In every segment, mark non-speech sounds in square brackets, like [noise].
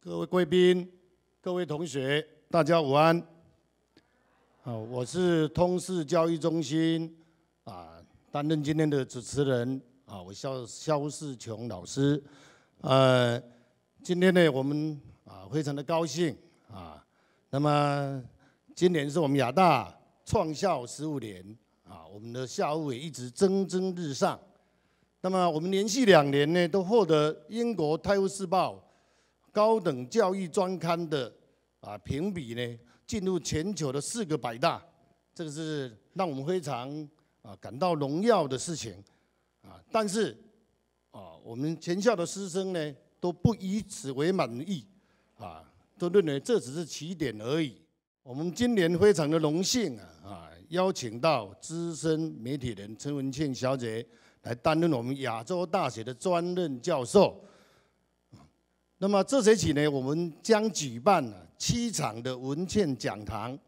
各位贵宾、各位同学，大家午安。好，我是通识教育中心啊，担任今天的主持人啊，我肖肖世琼老师。呃，今天呢，我们啊非常的高兴啊。那么今年是我们亚大创校十五年啊，我们的校务也一直蒸蒸日上。那么我们连续两年呢，都获得英国《泰晤士报》高等教育专刊的啊评比呢，进入全球的四个百大，这个是让我们非常啊感到荣耀的事情啊。但是啊，我们全校的师生呢都不以此为满意啊，都认为这只是起点而已。我们今年非常的荣幸啊啊，邀请到资深媒体人陈文倩小姐。来担任我们亚洲大学的专任教授。那么这学期呢，我们将举办七场的文献讲堂，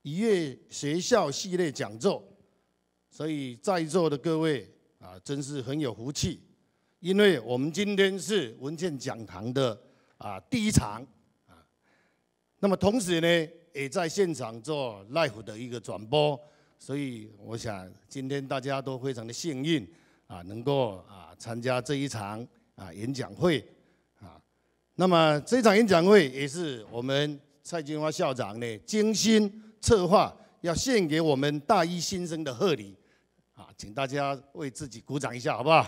一月学校系列讲座。所以在座的各位啊，真是很有福气，因为我们今天是文献讲堂的啊第一场啊。那么同时呢，也在现场做 live 的一个转播，所以我想今天大家都非常的幸运。啊，能够啊参加这一场啊演讲会，那么这场演讲会也是我们蔡金花校长呢精心策划，要献给我们大一新生的贺礼啊，请大家为自己鼓掌一下，好不好？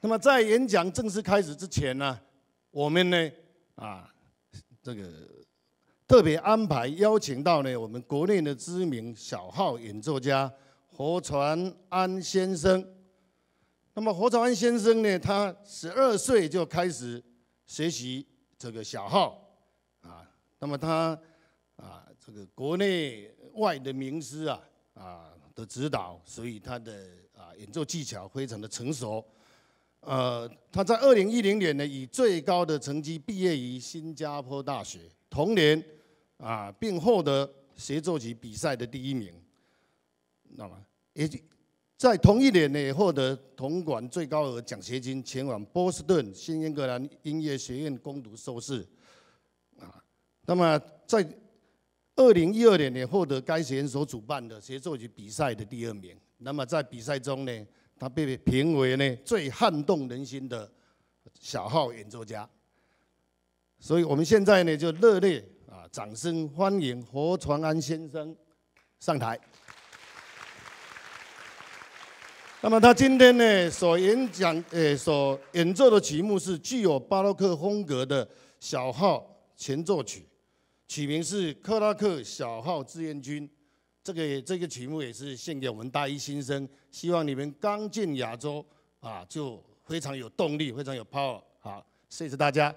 那么在演讲正式开始之前呢，我们呢啊这个。特别安排邀请到呢，我们国内的知名小号演奏家何传安先生。那么何传安先生呢，他十二岁就开始学习这个小号啊。那么他啊，这个国内外的名师啊啊的指导，所以他的啊演奏技巧非常的成熟。呃，他在二零一零年呢，以最高的成绩毕业于新加坡大学，同年。啊，并获得协奏曲比赛的第一名。那么，也在同一年呢，获得铜管最高额奖学金，前往波士顿新英格兰音乐学院攻读硕士。啊，那么在二零一二年呢，获得该学院所主办的协奏曲比赛的第二名。那么在比赛中呢，他被评为呢最撼动人心的小号演奏家。所以我们现在呢，就热烈啊。掌声欢迎何传安先生上台。那么他今天呢所演讲，呃，所演奏的曲目是具有巴洛克风格的小号前奏曲，曲名是克拉克小号志愿军。这个这个曲目也是献给我们大一新生，希望你们刚进亚洲啊，就非常有动力，非常有 power。好，谢谢大家。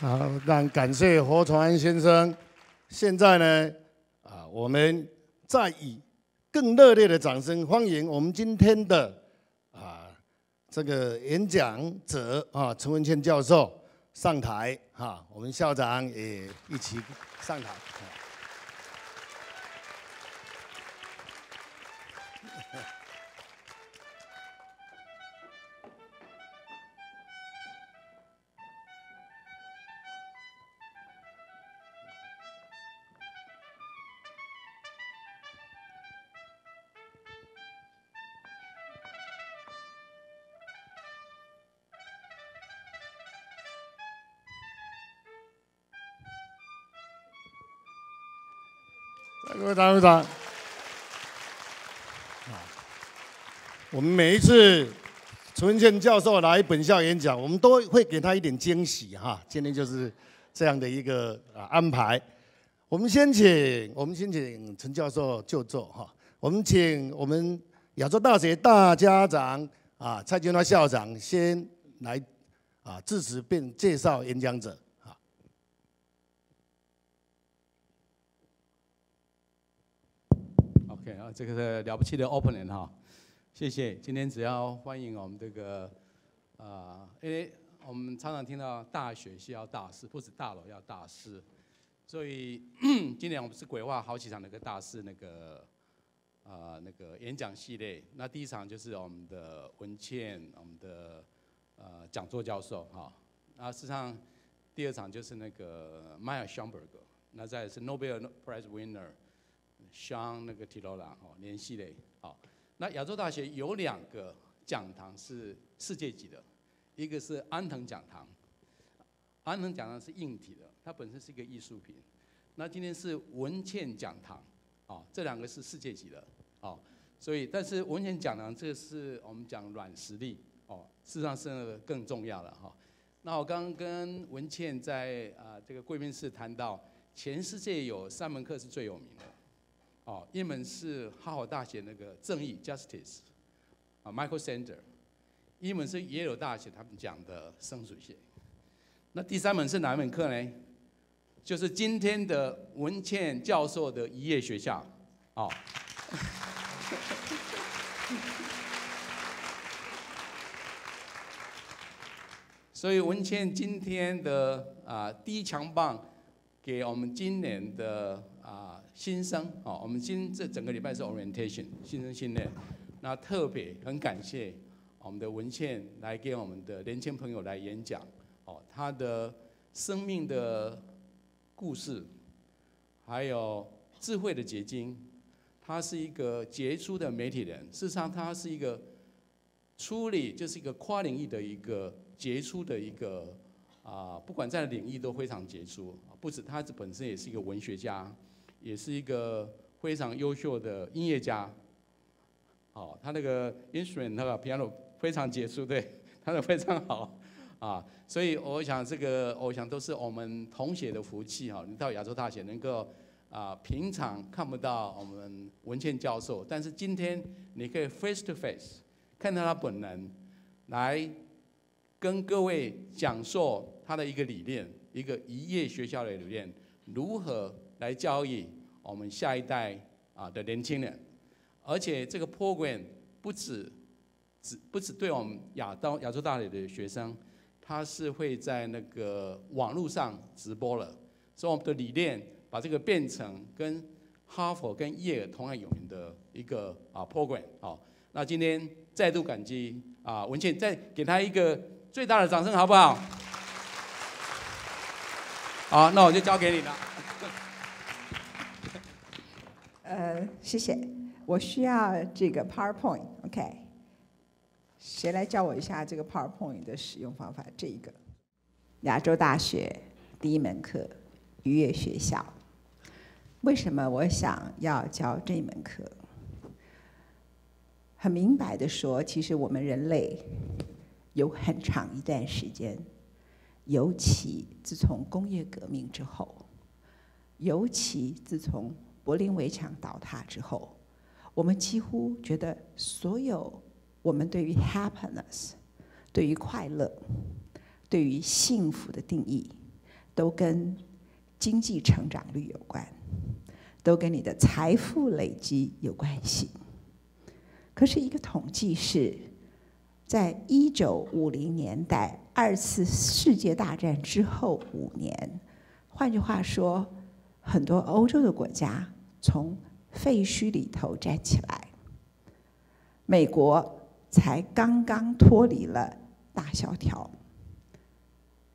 好，那感谢何传安先生。现在呢，啊，我们再以更热烈的掌声欢迎我们今天的啊这个演讲者啊陈文茜教授上台哈，我们校长也一起上台。各位大会长，我们每一次陈文健教授来本校演讲，我们都会给他一点惊喜哈。今天就是这样的一个啊安排。我们先请我们先请陈教授就坐哈。我们请我们亚洲大学大家长啊蔡金华校长先来啊致辞并介绍演讲者。这个是了不起的 opening 哈，谢谢。今天只要欢迎我们这个啊，因为我们常常听到大学需要大事，不止大楼要大事，所以 [clears throat] 今年我们是规划好几场那个大事那个啊那个演讲系列。那第一场就是我们的文倩，我们的呃讲座教授哈。那事实上第二场就是那个 Maya Schomburg，那再是 Nobel Prize winner。像那个提罗兰哦，联系嘞，好，那亚洲大学有两个讲堂是世界级的，一个是安藤讲堂，安藤讲堂是硬体的，它本身是一个艺术品。那今天是文茜讲堂，哦，这两个是世界级的，哦，所以但是文茜讲堂这是我们讲软实力，哦，事实上是更重要的哈。那我刚刚跟文茜在啊这个贵宾室谈到，全世界有三门课是最有名的。哦，一门是哈佛大学那个正义 （Justice），啊，Michael Sander；一门是耶鲁大学他们讲的生水学。那第三门是哪一门课呢？就是今天的文倩教授的一夜学校。哦，[laughs] 所以文倩今天的啊第一强棒，给我们今年的啊。新生，哦，我们今这整个礼拜是 orientation 新生训练，那特别很感谢我们的文献来给我们的年轻朋友来演讲，哦，他的生命的故事，还有智慧的结晶，他是一个杰出的媒体人，事实上他是一个处理就是一个跨领域的一个杰出的一个啊，不管在领域都非常杰出，不止他这本身也是一个文学家。也是一个非常优秀的音乐家，好，他那个 instrument 那个 piano 非常杰出，对，[laughs] 弹的非常好，啊，所以我想这个，我想都是我们同学的福气哈。你到亚洲大学能够啊，平常看不到我们文倩教授，但是今天你可以 face to face 看到他本人，来跟各位讲述他的一个理念，一个一夜学校的理念，如何。来教育我们下一代啊的年轻人，而且这个 program 不止只不止对我们亚到亚洲大学的学生，他是会在那个网络上直播了，所以我们的理念把这个变成跟哈佛跟耶尔同样有名的一个啊 program 好，那今天再度感激啊文倩，再给他一个最大的掌声好不好？好，那我就交给你了。呃，谢谢。我需要这个 PowerPoint，OK？谁来教我一下这个 PowerPoint 的使用方法？这一个，亚洲大学第一门课，愉悦学校。为什么我想要教这门课？很明白的说，其实我们人类有很长一段时间，尤其自从工业革命之后，尤其自从柏林围墙倒塌之后，我们几乎觉得所有我们对于 happiness、对于快乐、对于幸福的定义，都跟经济成长率有关，都跟你的财富累积有关系。可是，一个统计是，在一九五零年代二次世界大战之后五年，换句话说，很多欧洲的国家从废墟里头站起来，美国才刚刚脱离了大萧条，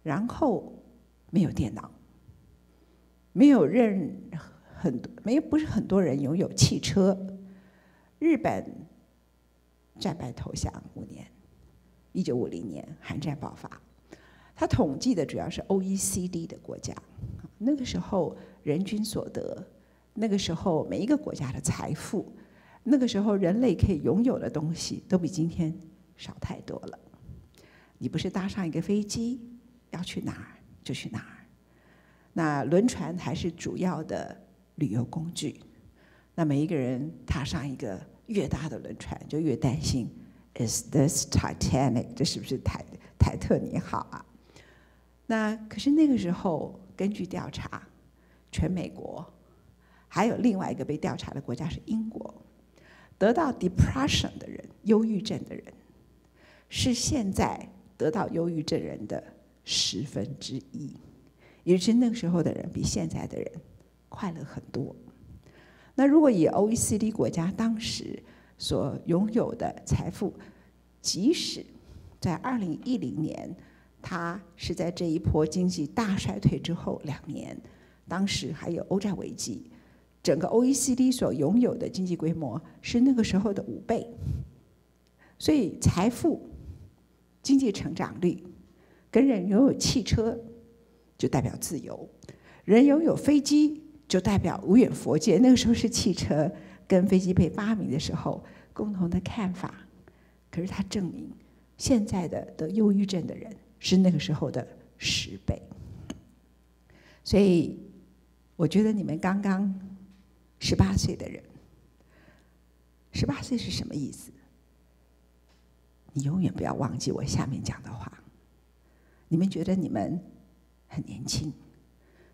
然后没有电脑，没有任很多没有不是很多人拥有汽车，日本战败投降五年，一九五零年韩战爆发，他统计的主要是 OECD 的国家，那个时候人均所得。那个时候，每一个国家的财富，那个时候人类可以拥有的东西，都比今天少太多了。你不是搭上一个飞机要去哪儿就去哪儿，那轮船还是主要的旅游工具。那每一个人踏上一个越大的轮船，就越担心：Is this Titanic？这是不是泰泰特尼号啊？那可是那个时候，根据调查，全美国。还有另外一个被调查的国家是英国，得到 depression 的人，忧郁症的人，是现在得到忧郁症人的十分之一，也是那个时候的人比现在的人快乐很多。那如果以 OECD 国家当时所拥有的财富，即使在二零一零年，它是在这一波经济大衰退之后两年，当时还有欧债危机。整个 OECD 所拥有的经济规模是那个时候的五倍，所以财富、经济成长率跟人拥有汽车就代表自由，人拥有飞机就代表无远佛界。那个时候是汽车跟飞机被发明的时候共同的看法，可是它证明现在的得忧郁症的人是那个时候的十倍，所以我觉得你们刚刚。十八岁的人，十八岁是什么意思？你永远不要忘记我下面讲的话。你们觉得你们很年轻，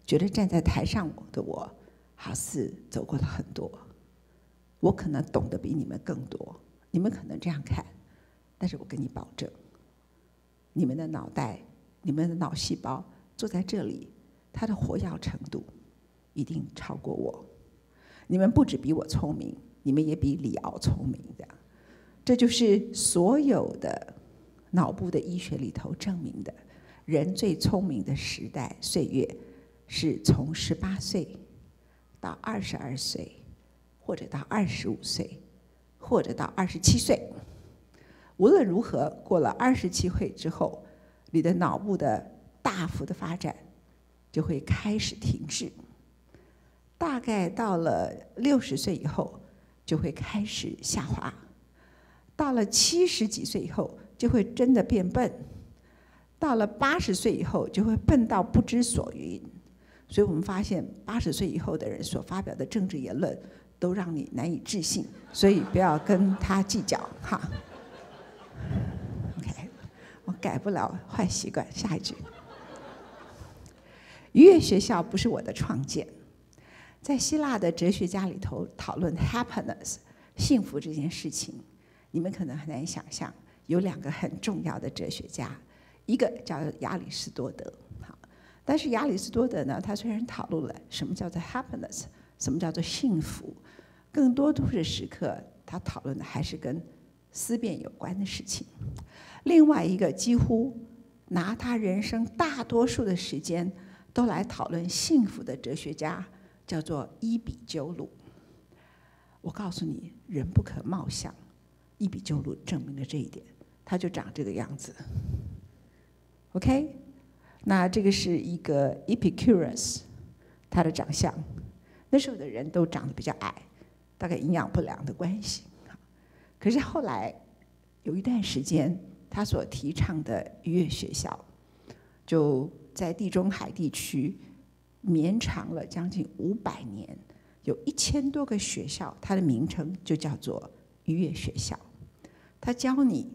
觉得站在台上的我好似走过了很多，我可能懂得比你们更多。你们可能这样看，但是我跟你保证，你们的脑袋、你们的脑细胞坐在这里，它的活跃程度一定超过我。你们不止比我聪明，你们也比李敖聪明的，这就是所有的脑部的医学里头证明的，人最聪明的时代岁月是从十八岁到二十二岁，或者到二十五岁，或者到二十七岁。无论如何，过了二十七岁之后，你的脑部的大幅的发展就会开始停滞。大概到了六十岁以后，就会开始下滑；到了七十几岁以后，就会真的变笨；到了八十岁以后，就会笨到不知所云。所以我们发现，八十岁以后的人所发表的政治言论，都让你难以置信。所以不要跟他计较，哈。OK，我改不了坏习惯。下一句，愉悦学校不是我的创建。在希腊的哲学家里头讨论 happiness 幸福这件事情，你们可能很难想象，有两个很重要的哲学家，一个叫亚里士多德，好，但是亚里士多德呢，他虽然讨论了什么叫做 happiness，什么叫做幸福，更多都是时刻他讨论的还是跟思辨有关的事情。另外一个几乎拿他人生大多数的时间都来讨论幸福的哲学家。叫做伊比鸠鲁。我告诉你，人不可貌相，伊比鸠鲁证明了这一点。他就长这个样子。OK，那这个是一个 Epicurus，他的长相。那时候的人都长得比较矮，大概营养不良的关系。可是后来有一段时间，他所提倡的愉悦学校，就在地中海地区。绵长了将近五百年，有一千多个学校，它的名称就叫做愉悦学校。它教你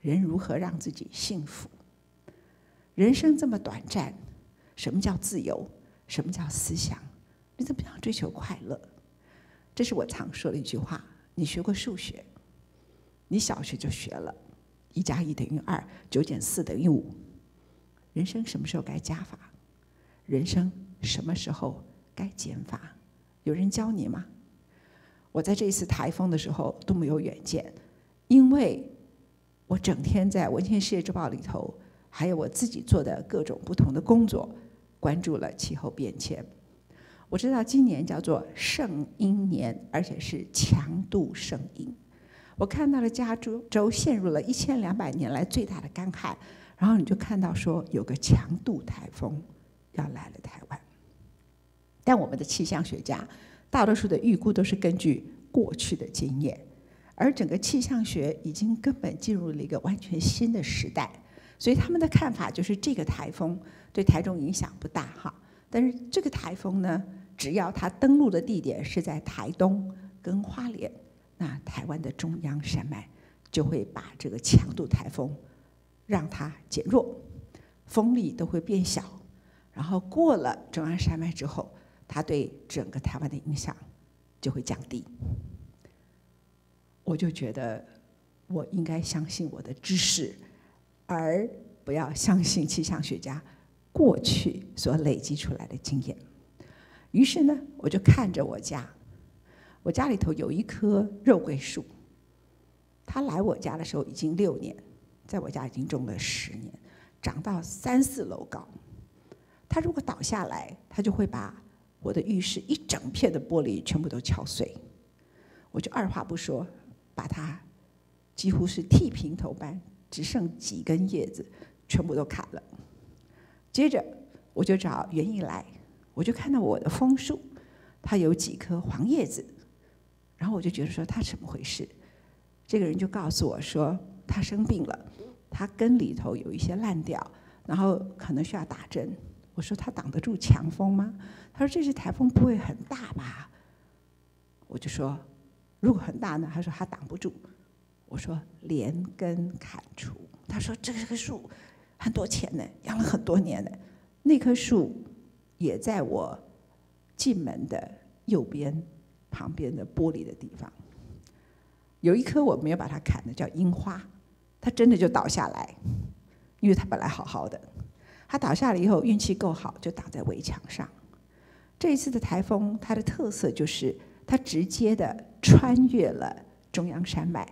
人如何让自己幸福。人生这么短暂，什么叫自由？什么叫思想？你怎么样追求快乐？这是我常说的一句话。你学过数学？你小学就学了，一加一等于二，九减四等于五。人生什么时候该加法？人生什么时候该减法？有人教你吗？我在这一次台风的时候都没有远见，因为我整天在《文献世界周报》里头，还有我自己做的各种不同的工作，关注了气候变迁。我知道今年叫做圣婴年，而且是强度圣婴。我看到了加州州陷入了一千两百年来最大的干旱，然后你就看到说有个强度台风要来了台湾。但我们的气象学家大多数的预估都是根据过去的经验，而整个气象学已经根本进入了一个完全新的时代，所以他们的看法就是这个台风对台中影响不大哈。但是这个台风呢，只要它登陆的地点是在台东跟花莲。那台湾的中央山脉就会把这个强度台风让它减弱，风力都会变小，然后过了中央山脉之后，它对整个台湾的影响就会降低。我就觉得我应该相信我的知识，而不要相信气象学家过去所累积出来的经验。于是呢，我就看着我家。我家里头有一棵肉桂树，他来我家的时候已经六年，在我家已经种了十年，长到三四楼高。它如果倒下来，它就会把我的浴室一整片的玻璃全部都敲碎。我就二话不说，把它几乎是剃平头般，只剩几根叶子，全部都砍了。接着我就找园艺来，我就看到我的枫树，它有几颗黄叶子。然后我就觉得说它怎么回事？这个人就告诉我说他生病了，他根里头有一些烂掉，然后可能需要打针。我说他挡得住强风吗？他说这次台风不会很大吧？我就说如果很大呢？他说他挡不住。我说连根砍除。他说这棵树很多钱呢，养了很多年呢。那棵树也在我进门的右边。旁边的玻璃的地方，有一棵我没有把它砍的，叫樱花，它真的就倒下来，因为它本来好好的，它倒下来以后运气够好，就打在围墙上。这一次的台风，它的特色就是它直接的穿越了中央山脉，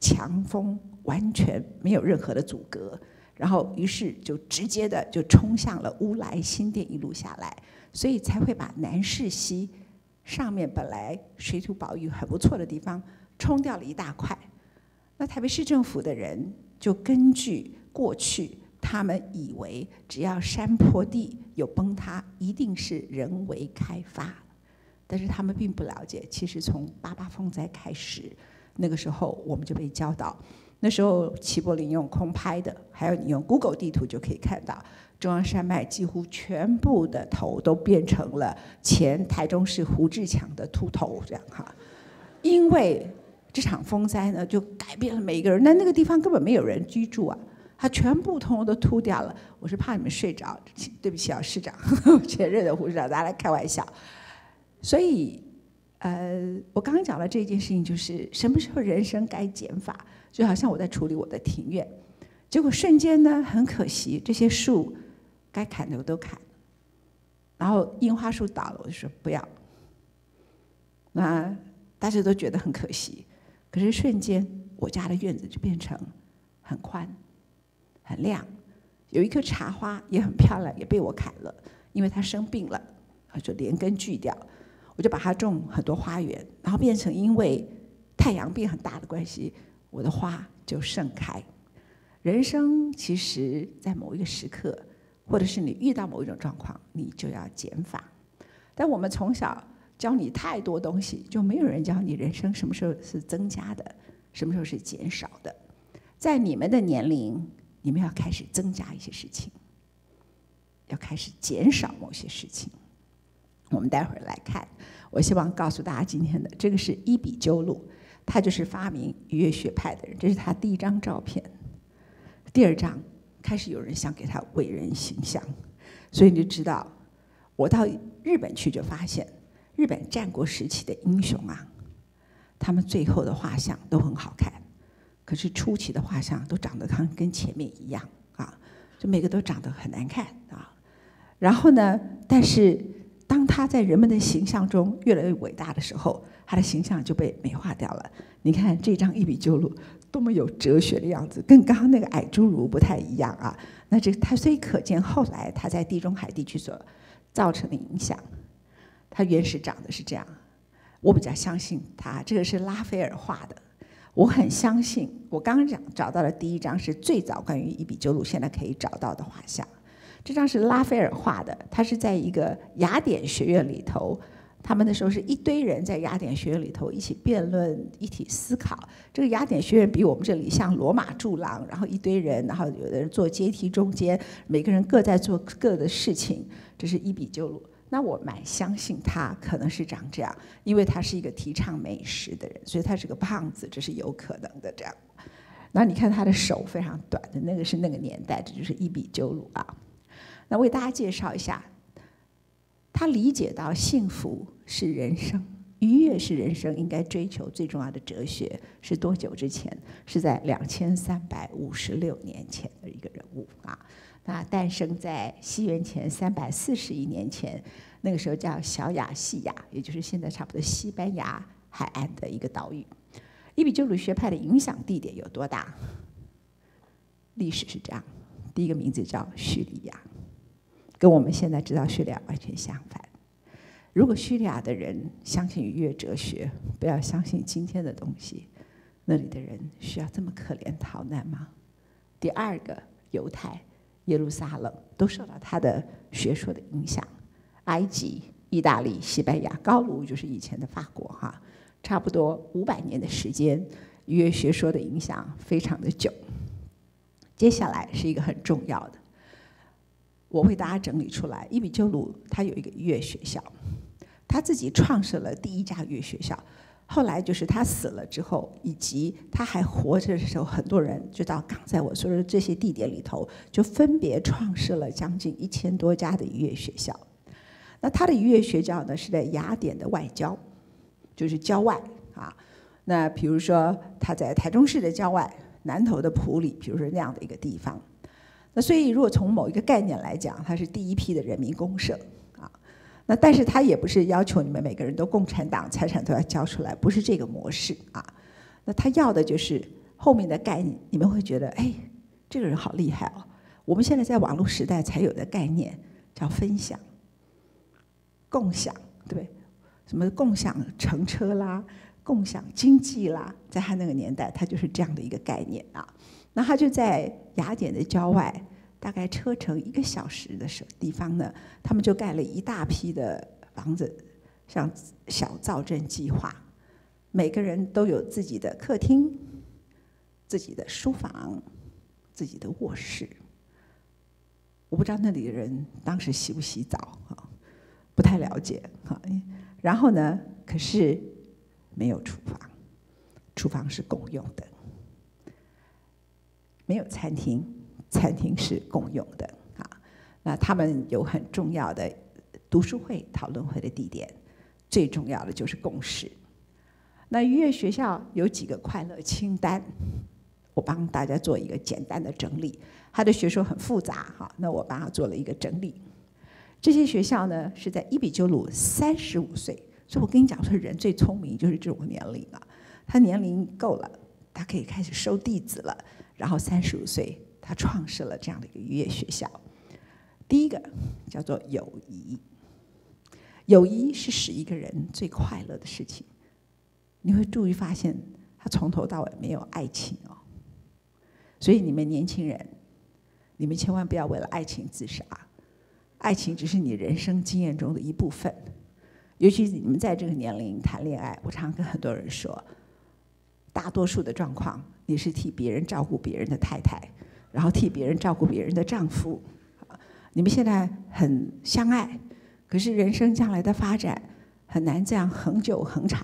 强风完全没有任何的阻隔，然后于是就直接的就冲向了乌来新店一路下来，所以才会把南势溪。上面本来水土保育很不错的地方，冲掉了一大块。那台北市政府的人就根据过去他们以为只要山坡地有崩塌，一定是人为开发。但是他们并不了解，其实从八八风灾开始，那个时候我们就被教导。那时候齐柏林用空拍的，还有你用 Google 地图就可以看到。中央山脉几乎全部的头都变成了前台中市胡志强的秃头，这样哈。因为这场风灾呢，就改变了每一个人。那那个地方根本没有人居住啊，它全部通通都秃掉了。我是怕你们睡着，对不起啊，市长，[laughs] 前任的胡市长，大家来开玩笑。所以，呃，我刚刚讲的这件事情，就是什么时候人生该减法，就好像我在处理我的庭院，结果瞬间呢，很可惜，这些树。该砍的我都砍，然后樱花树倒了，我就说不要。那大家都觉得很可惜，可是瞬间我家的院子就变成很宽、很亮，有一棵茶花也很漂亮，也被我砍了，因为它生病了，就连根锯掉。我就把它种很多花园，然后变成因为太阳变很大的关系，我的花就盛开。人生其实在某一个时刻。或者是你遇到某一种状况，你就要减法。但我们从小教你太多东西，就没有人教你人生什么时候是增加的，什么时候是减少的。在你们的年龄，你们要开始增加一些事情，要开始减少某些事情。我们待会儿来看。我希望告诉大家，今天的这个是伊比鸠鲁，他就是发明愉悦学派的人。这是他第一张照片，第二张。开始有人想给他伟人形象，所以你就知道，我到日本去就发现，日本战国时期的英雄啊，他们最后的画像都很好看，可是初期的画像都长得跟跟前面一样啊，就每个都长得很难看啊。然后呢，但是当他在人们的形象中越来越伟大的时候，他的形象就被美化掉了。你看这张一比鸠鲁多么有哲学的样子，跟刚刚那个矮侏儒不太一样啊。那这他所以可见后来他在地中海地区所造成的影响。他原始长得是这样，我比较相信他。这个是拉斐尔画的，我很相信。我刚刚讲找到的第一张是最早关于伊比鸠鲁现在可以找到的画像，这张是拉斐尔画的，他是在一个雅典学院里头。他们那时候是一堆人在雅典学院里头一起辩论、一起思考。这个雅典学院比我们这里像罗马柱廊，然后一堆人，然后有的人坐阶梯中间，每个人各在做各的事情。这是伊比鸠鲁。那我蛮相信他可能是长这样，因为他是一个提倡美食的人，所以他是个胖子，这是有可能的。这样，那你看他的手非常短的，那个是那个年代，这就是一比九鲁啊。那为大家介绍一下。他理解到幸福是人生，愉悦是人生应该追求最重要的哲学是多久之前？是在两千三百五十六年前的一个人物啊。那诞生在西元前三百四十亿年前，那个时候叫小亚细亚，也就是现在差不多西班牙海岸的一个岛屿。伊比鸠鲁学派的影响地点有多大？历史是这样，第一个名字叫叙利亚。跟我们现在知道叙利亚完全相反。如果叙利亚的人相信愉悦哲学，不要相信今天的东西，那里的人需要这么可怜逃难吗？第二个，犹太耶路撒冷都受到他的学说的影响。埃及、意大利、西班牙，高卢就是以前的法国哈，差不多五百年的时间，愉悦学说的影响非常的久。接下来是一个很重要的。我为大家整理出来，伊比鸠鲁他有一个音乐学校，他自己创设了第一家音乐学校。后来就是他死了之后，以及他还活着的时候，很多人就到刚才我说的这些地点里头，就分别创设了将近一千多家的音乐学校。那他的音乐学校呢，是在雅典的外郊，就是郊外啊。那比如说他在台中市的郊外，南投的埔里，比如说那样的一个地方。那所以，如果从某一个概念来讲，它是第一批的人民公社。那但是他也不是要求你们每个人都共产党财产都要交出来，不是这个模式啊。那他要的就是后面的概念，你们会觉得，哎，这个人好厉害哦。我们现在在网络时代才有的概念叫分享、共享，对？什么共享乘车啦、共享经济啦，在他那个年代，他就是这样的一个概念啊。那他就在雅典的郊外，大概车程一个小时的时地方呢，他们就盖了一大批的房子，像小造镇计划，每个人都有自己的客厅、自己的书房、自己的卧室。我不知道那里的人当时洗不洗澡啊，不太了解哈。然后呢，可是没有厨房，厨房是共用的。没有餐厅，餐厅是共用的啊。那他们有很重要的读书会、讨论会的地点，最重要的就是共识。那愉悦学校有几个快乐清单，我帮大家做一个简单的整理。他的学说很复杂哈，那我帮他做了一个整理。这些学校呢是在伊比鸠鲁三十五岁，所以我跟你讲说，人最聪明就是这种年龄啊。他年龄够了，他可以开始收弟子了。然后三十五岁，他创设了这样的一个音乐学校。第一个叫做友谊，友谊是使一个人最快乐的事情。你会注意发现，他从头到尾没有爱情哦。所以你们年轻人，你们千万不要为了爱情自杀。爱情只是你人生经验中的一部分，尤其是你们在这个年龄谈恋爱。我常跟很多人说，大多数的状况。你是替别人照顾别人的太太，然后替别人照顾别人的丈夫，你们现在很相爱，可是人生将来的发展很难这样恒久恒长。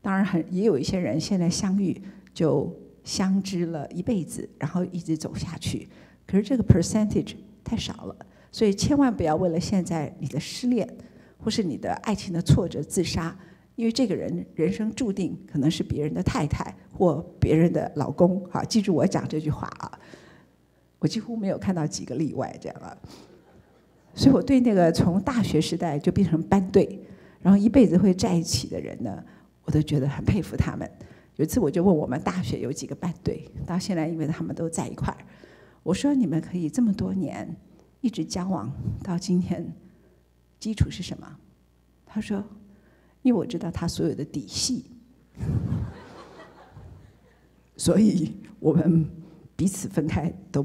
当然，很也有一些人现在相遇就相知了一辈子，然后一直走下去。可是这个 percentage 太少了，所以千万不要为了现在你的失恋，或是你的爱情的挫折自杀，因为这个人人生注定可能是别人的太太或别人的老公。好，记住我讲这句话啊！我几乎没有看到几个例外这样啊。所以我对那个从大学时代就变成班队，然后一辈子会在一起的人呢，我都觉得很佩服他们。有一次我就问我们大学有几个班队，到现在因为他们都在一块儿，我说你们可以这么多年一直交往到今天，基础是什么？他说，因为我知道他所有的底细，所以我们彼此分开都。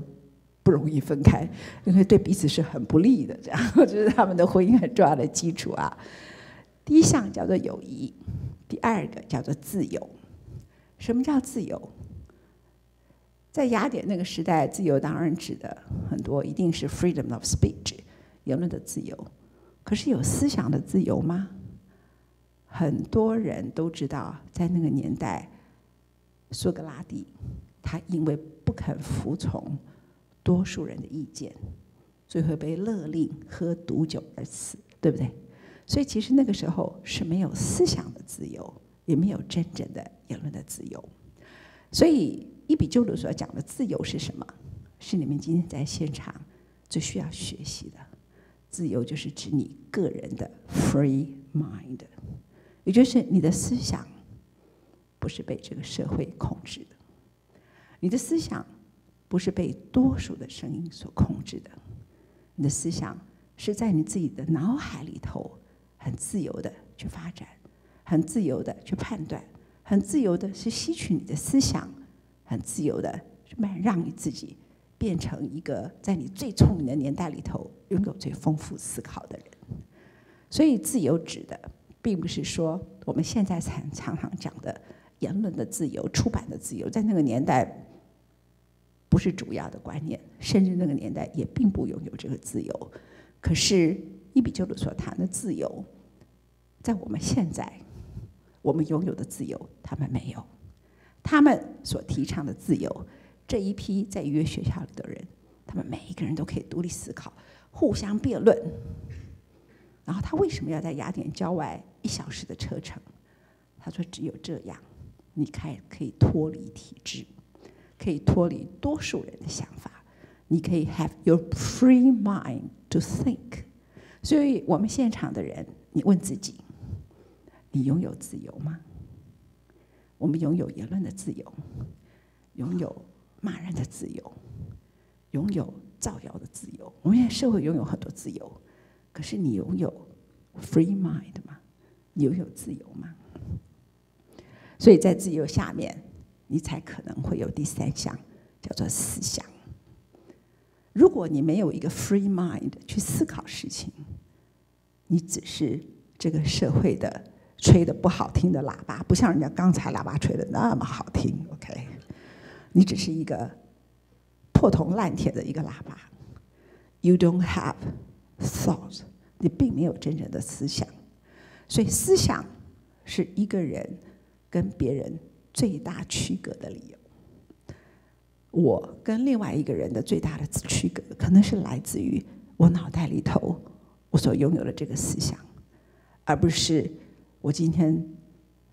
不容易分开，因为对彼此是很不利的。这样，[laughs] 这是他们的婚姻很重要的基础啊。第一项叫做友谊，第二个叫做自由。什么叫自由？在雅典那个时代，自由当然指的很多，一定是 freedom of speech，言论的自由。可是有思想的自由吗？很多人都知道，在那个年代，苏格拉底他因为不肯服从。多数人的意见，最后被勒令喝毒酒而死，对不对？所以其实那个时候是没有思想的自由，也没有真正的言论的自由。所以伊比鸠鲁所讲的自由是什么？是你们今天在现场最需要学习的。自由就是指你个人的 free mind，也就是你的思想不是被这个社会控制的，你的思想。不是被多数的声音所控制的，你的思想是在你自己的脑海里头很自由的去发展，很自由的去判断，很自由的去吸取你的思想，很自由的去慢让你自己变成一个在你最聪明的年代里头拥有最丰富思考的人。所以，自由指的并不是说我们现在常常常讲的言论的自由、出版的自由，在那个年代。不是主要的观念，甚至那个年代也并不拥有这个自由。可是伊比鸠鲁所谈的自由，在我们现在，我们拥有的自由，他们没有。他们所提倡的自由，这一批在约学校里的人，他们每一个人都可以独立思考，互相辩论。然后他为什么要在雅典郊外一小时的车程？他说：“只有这样，你才可以脱离体制。”可以脱离多数人的想法，你可以 have your free mind to think。所以，我们现场的人，你问自己：你拥有自由吗？我们拥有言论的自由，拥有骂人的自由，拥有造谣的自由。我们现在社会拥有很多自由，可是你拥有 free mind 吗？你拥有自由吗？所以在自由下面。你才可能会有第三项，叫做思想。如果你没有一个 free mind 去思考事情，你只是这个社会的吹的不好听的喇叭，不像人家刚才喇叭吹的那么好听。OK，你只是一个破铜烂铁的一个喇叭。You don't have thought，你并没有真正的思想。所以，思想是一个人跟别人。最大区隔的理由，我跟另外一个人的最大的区隔，可能是来自于我脑袋里头我所拥有的这个思想，而不是我今天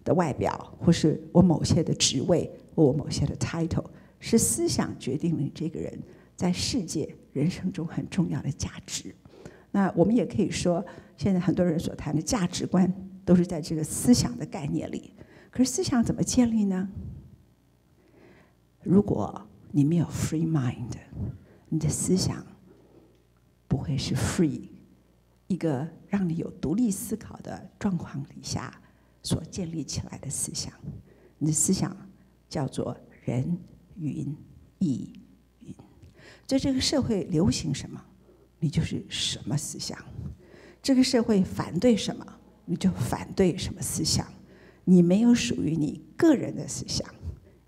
的外表，或是我某些的职位，或我某些的 title，是思想决定了你这个人在世界人生中很重要的价值。那我们也可以说，现在很多人所谈的价值观，都是在这个思想的概念里。可是思想怎么建立呢？如果你没有 free mind，你的思想不会是 free，一个让你有独立思考的状况底下所建立起来的思想。你的思想叫做人云亦云，在这个社会流行什么，你就是什么思想；这个社会反对什么，你就反对什么思想。你没有属于你个人的思想，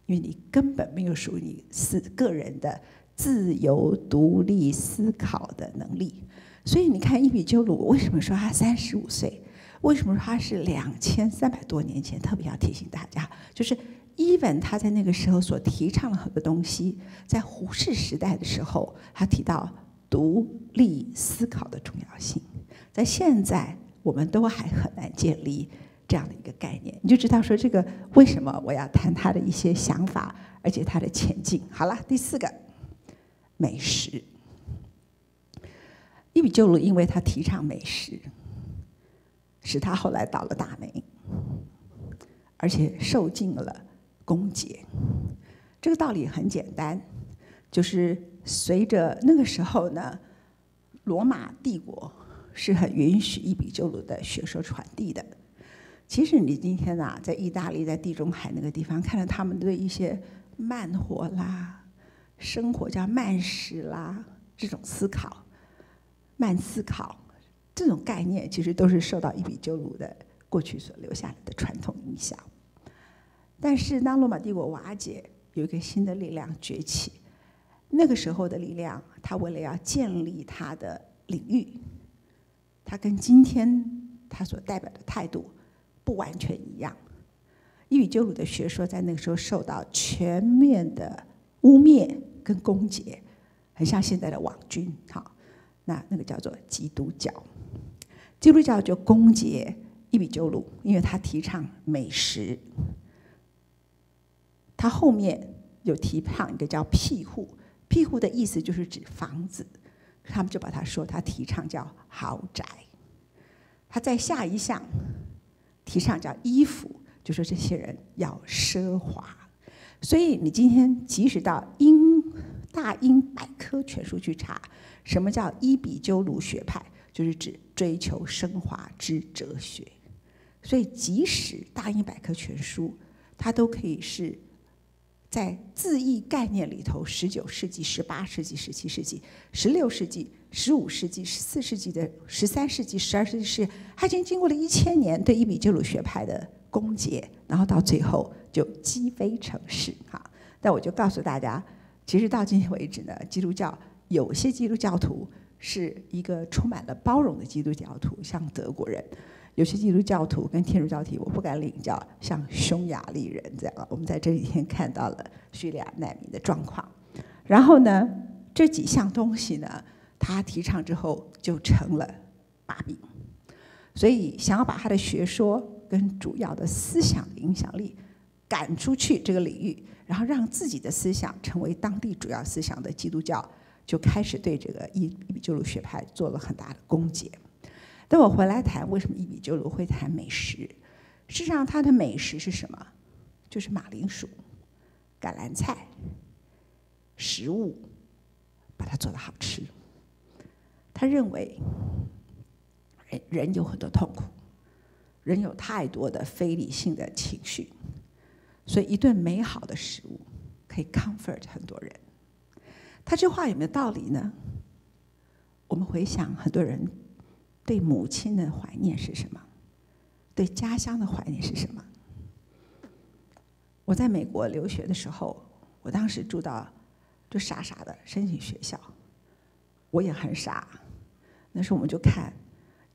因为你根本没有属于你是个人的自由独立思考的能力。所以你看伊比鸠鲁为什么说他三十五岁？为什么说他是两千三百多年前？特别要提醒大家，就是伊文他在那个时候所提倡了很多东西，在胡适时代的时候，他提到独立思考的重要性。在现在，我们都还很难建立这样的一个概念，你就知道说这个为什么我要谈他的一些想法，而且他的前进。好了，第四个，美食。伊比鸠鲁因为他提倡美食，使他后来倒了大霉，而且受尽了攻讦。这个道理很简单，就是随着那个时候呢，罗马帝国是很允许伊比鸠鲁的学说传递的。其实你今天呐，在意大利，在地中海那个地方，看到他们对一些慢活啦、生活叫慢食啦这种思考、慢思考这种概念，其实都是受到伊比鸠鲁的过去所留下来的传统影响。但是当罗马帝国瓦解，有一个新的力量崛起，那个时候的力量，他为了要建立他的领域，他跟今天他所代表的态度不完全一样。伊比鸠鲁的学说在那个时候受到全面的污蔑跟攻击，很像现在的网军。好，那那个叫做基督教，基督教就攻击伊比鸠鲁，因为他提倡美食。他后面有提倡一个叫庇护，庇护的意思就是指房子，他们就把他说他提倡叫豪宅。他在下一项提倡叫衣服，就说这些人要奢华。所以你今天即使到英大英百科全书去查，什么叫伊比鸠鲁学派，就是指追求升华之哲学。所以即使大英百科全书，它都可以是。在字义概念里头，十九世纪、十八世纪、十七世纪、十六世纪、十五世纪、十四世纪的十三世纪、十二世纪，是他已经经过了一千年对伊比鸠鲁学派的攻讦，然后到最后就击飞城市。哈，但我就告诉大家，其实到今天为止呢，基督教有些基督教徒是一个充满了包容的基督教徒，像德国人。有些基督教徒跟天主教徒，我不敢领教，像匈牙利人这样。我们在这几天看到了叙利亚难民的状况。然后呢，这几项东西呢，他提倡之后就成了把柄。所以，想要把他的学说跟主要的思想影响力赶出去这个领域，然后让自己的思想成为当地主要思想的基督教，就开始对这个伊伊比鸠鲁学派做了很大的攻讦。等我回来谈为什么伊比鸠鲁会谈美食，事实上他的美食是什么？就是马铃薯、橄榄菜、食物，把它做的好吃。他认为人人有很多痛苦，人有太多的非理性的情绪，所以一顿美好的食物可以 comfort 很多人。他这话有没有道理呢？我们回想很多人。对母亲的怀念是什么？对家乡的怀念是什么？我在美国留学的时候，我当时住到就傻傻的申请学校，我也很傻。那时候我们就看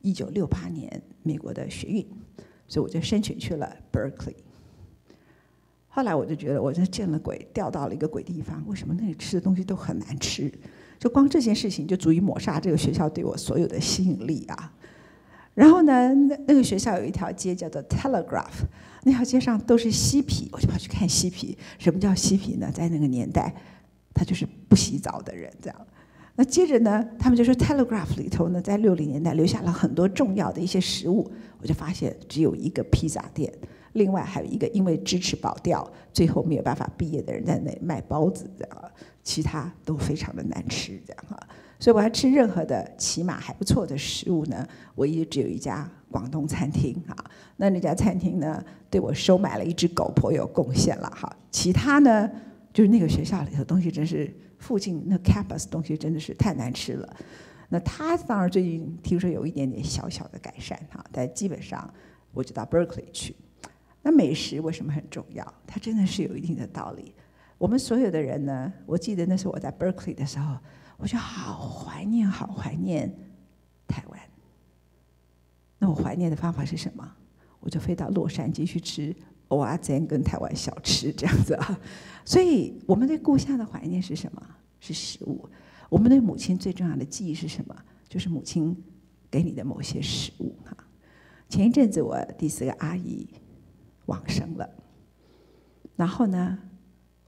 一九六八年美国的学运，所以我就申请去了 Berkeley。后来我就觉得我这见了鬼，掉到了一个鬼地方。为什么那里吃的东西都很难吃？就光这件事情就足以抹杀这个学校对我所有的吸引力啊！然后呢，那那个学校有一条街叫做 Telegraph，那条街上都是嬉皮，我就跑去看嬉皮。什么叫嬉皮呢？在那个年代，他就是不洗澡的人，这样。那接着呢，他们就说 Telegraph 里头呢，在六零年代留下了很多重要的一些食物，我就发现只有一个披萨店。另外还有一个因为支持保钓，最后没有办法毕业的人在那卖包子，这样，其他都非常的难吃，这样哈。所以我要吃任何的起码还不错的食物呢，唯一只有一家广东餐厅哈。那那家餐厅呢，对我收买了一只狗颇有贡献了哈。其他呢，就是那个学校里头东西真是，附近那 campus 东西真的是太难吃了。那他当然最近听说有一点点小小的改善哈，但基本上我就到 Berkeley 去。那美食为什么很重要？它真的是有一定的道理。我们所有的人呢，我记得那时候我在 Berkeley 的时候，我就好怀念，好怀念台湾。那我怀念的方法是什么？我就飞到洛杉矶去吃蚵仔煎跟台湾小吃这样子啊。[laughs] 所以我们对故乡的怀念是什么？是食物。我们对母亲最重要的记忆是什么？就是母亲给你的某些食物哈。前一阵子我第四个阿姨往生了，然后呢，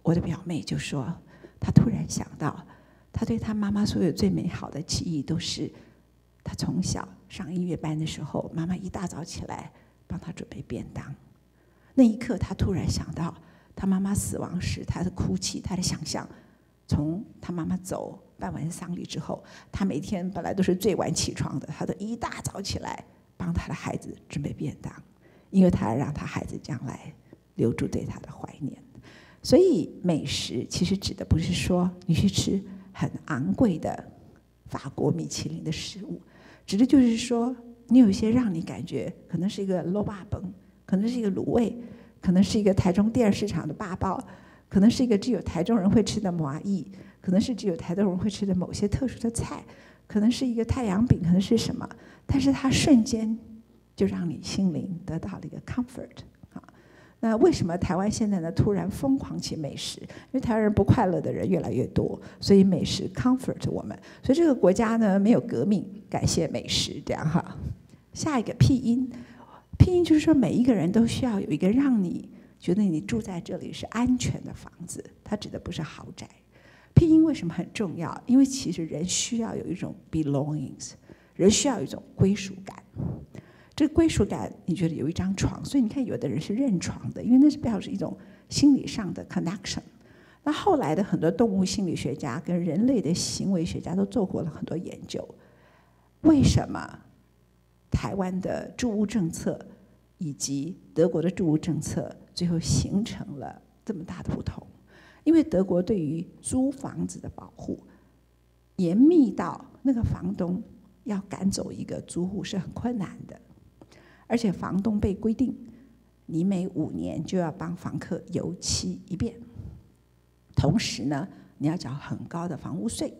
我的表妹就说，她突然想到，她对她妈妈所有最美好的记忆都是，她从小上音乐班的时候，妈妈一大早起来帮她准备便当。那一刻，他突然想到，他妈妈死亡时他的哭泣，他的想象，从他妈妈走办完丧礼之后，他每天本来都是最晚起床的，他都一大早起来帮他的孩子准备便当，因为他要让他孩子将来留住对他的怀念。所以，美食其实指的不是说你去吃很昂贵的法国米其林的食物，指的就是说你有一些让你感觉可能是一个罗巴崩，可能是一个卤味，可能是一个台中第二市场的霸包，可能是一个只有台中人会吃的麻意，可能是只有台中人会吃的某些特殊的菜，可能是一个太阳饼，可能是什么？但是它瞬间就让你心灵得到了一个 comfort。那为什么台湾现在呢突然疯狂起美食？因为台湾人不快乐的人越来越多，所以美食 comfort 我们。所以这个国家呢没有革命，感谢美食，这样哈。下一个拼音，拼音就是说每一个人都需要有一个让你觉得你住在这里是安全的房子，它指的不是豪宅。拼音为什么很重要？因为其实人需要有一种 belongings，人需要一种归属感。这个归属感，你觉得有一张床，所以你看，有的人是认床的，因为那是表示一种心理上的 connection。那后来的很多动物心理学家跟人类的行为学家都做过了很多研究，为什么台湾的住屋政策以及德国的住屋政策最后形成了这么大的不同？因为德国对于租房子的保护严密到那个房东要赶走一个租户是很困难的。而且房东被规定，你每五年就要帮房客油漆一遍，同时呢，你要缴很高的房屋税。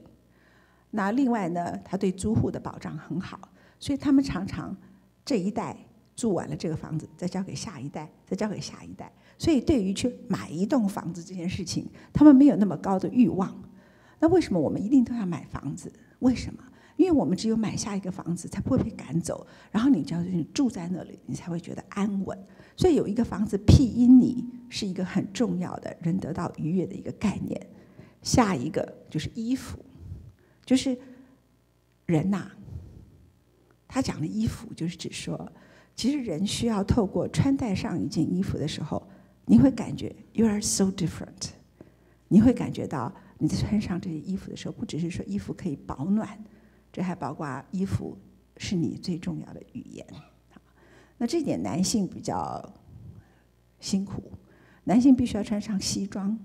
那另外呢，他对租户的保障很好，所以他们常常这一代住完了这个房子，再交给下一代，再交给下一代。所以对于去买一栋房子这件事情，他们没有那么高的欲望。那为什么我们一定都要买房子？为什么？因为我们只有买下一个房子，才不会被赶走。然后你只要住在那里，你才会觉得安稳。所以有一个房子庇荫你，是一个很重要的人得到愉悦的一个概念。下一个就是衣服，就是人呐。他讲的衣服，就是指说，其实人需要透过穿戴上一件衣服的时候，你会感觉 you are so different。你会感觉到你在穿上这些衣服的时候，不只是说衣服可以保暖。这还包括衣服是你最重要的语言，那这点男性比较辛苦，男性必须要穿上西装，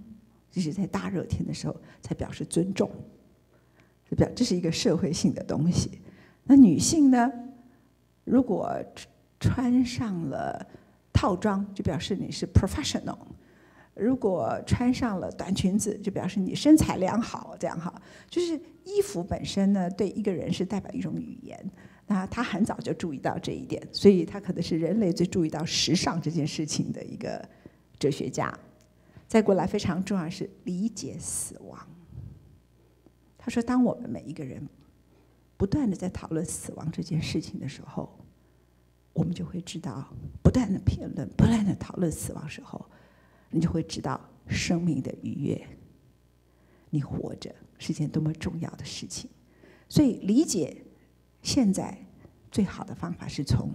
就是在大热天的时候才表示尊重，表这是一个社会性的东西。那女性呢，如果穿上了套装，就表示你是 professional。如果穿上了短裙子，就表示你身材良好，这样哈，就是衣服本身呢，对一个人是代表一种语言。那他很早就注意到这一点，所以他可能是人类最注意到时尚这件事情的一个哲学家。再过来非常重要是理解死亡。他说，当我们每一个人不断的在讨论死亡这件事情的时候，我们就会知道，不断的评论、不断的讨论死亡时候。你就会知道生命的愉悦，你活着是件多么重要的事情。所以理解现在最好的方法是从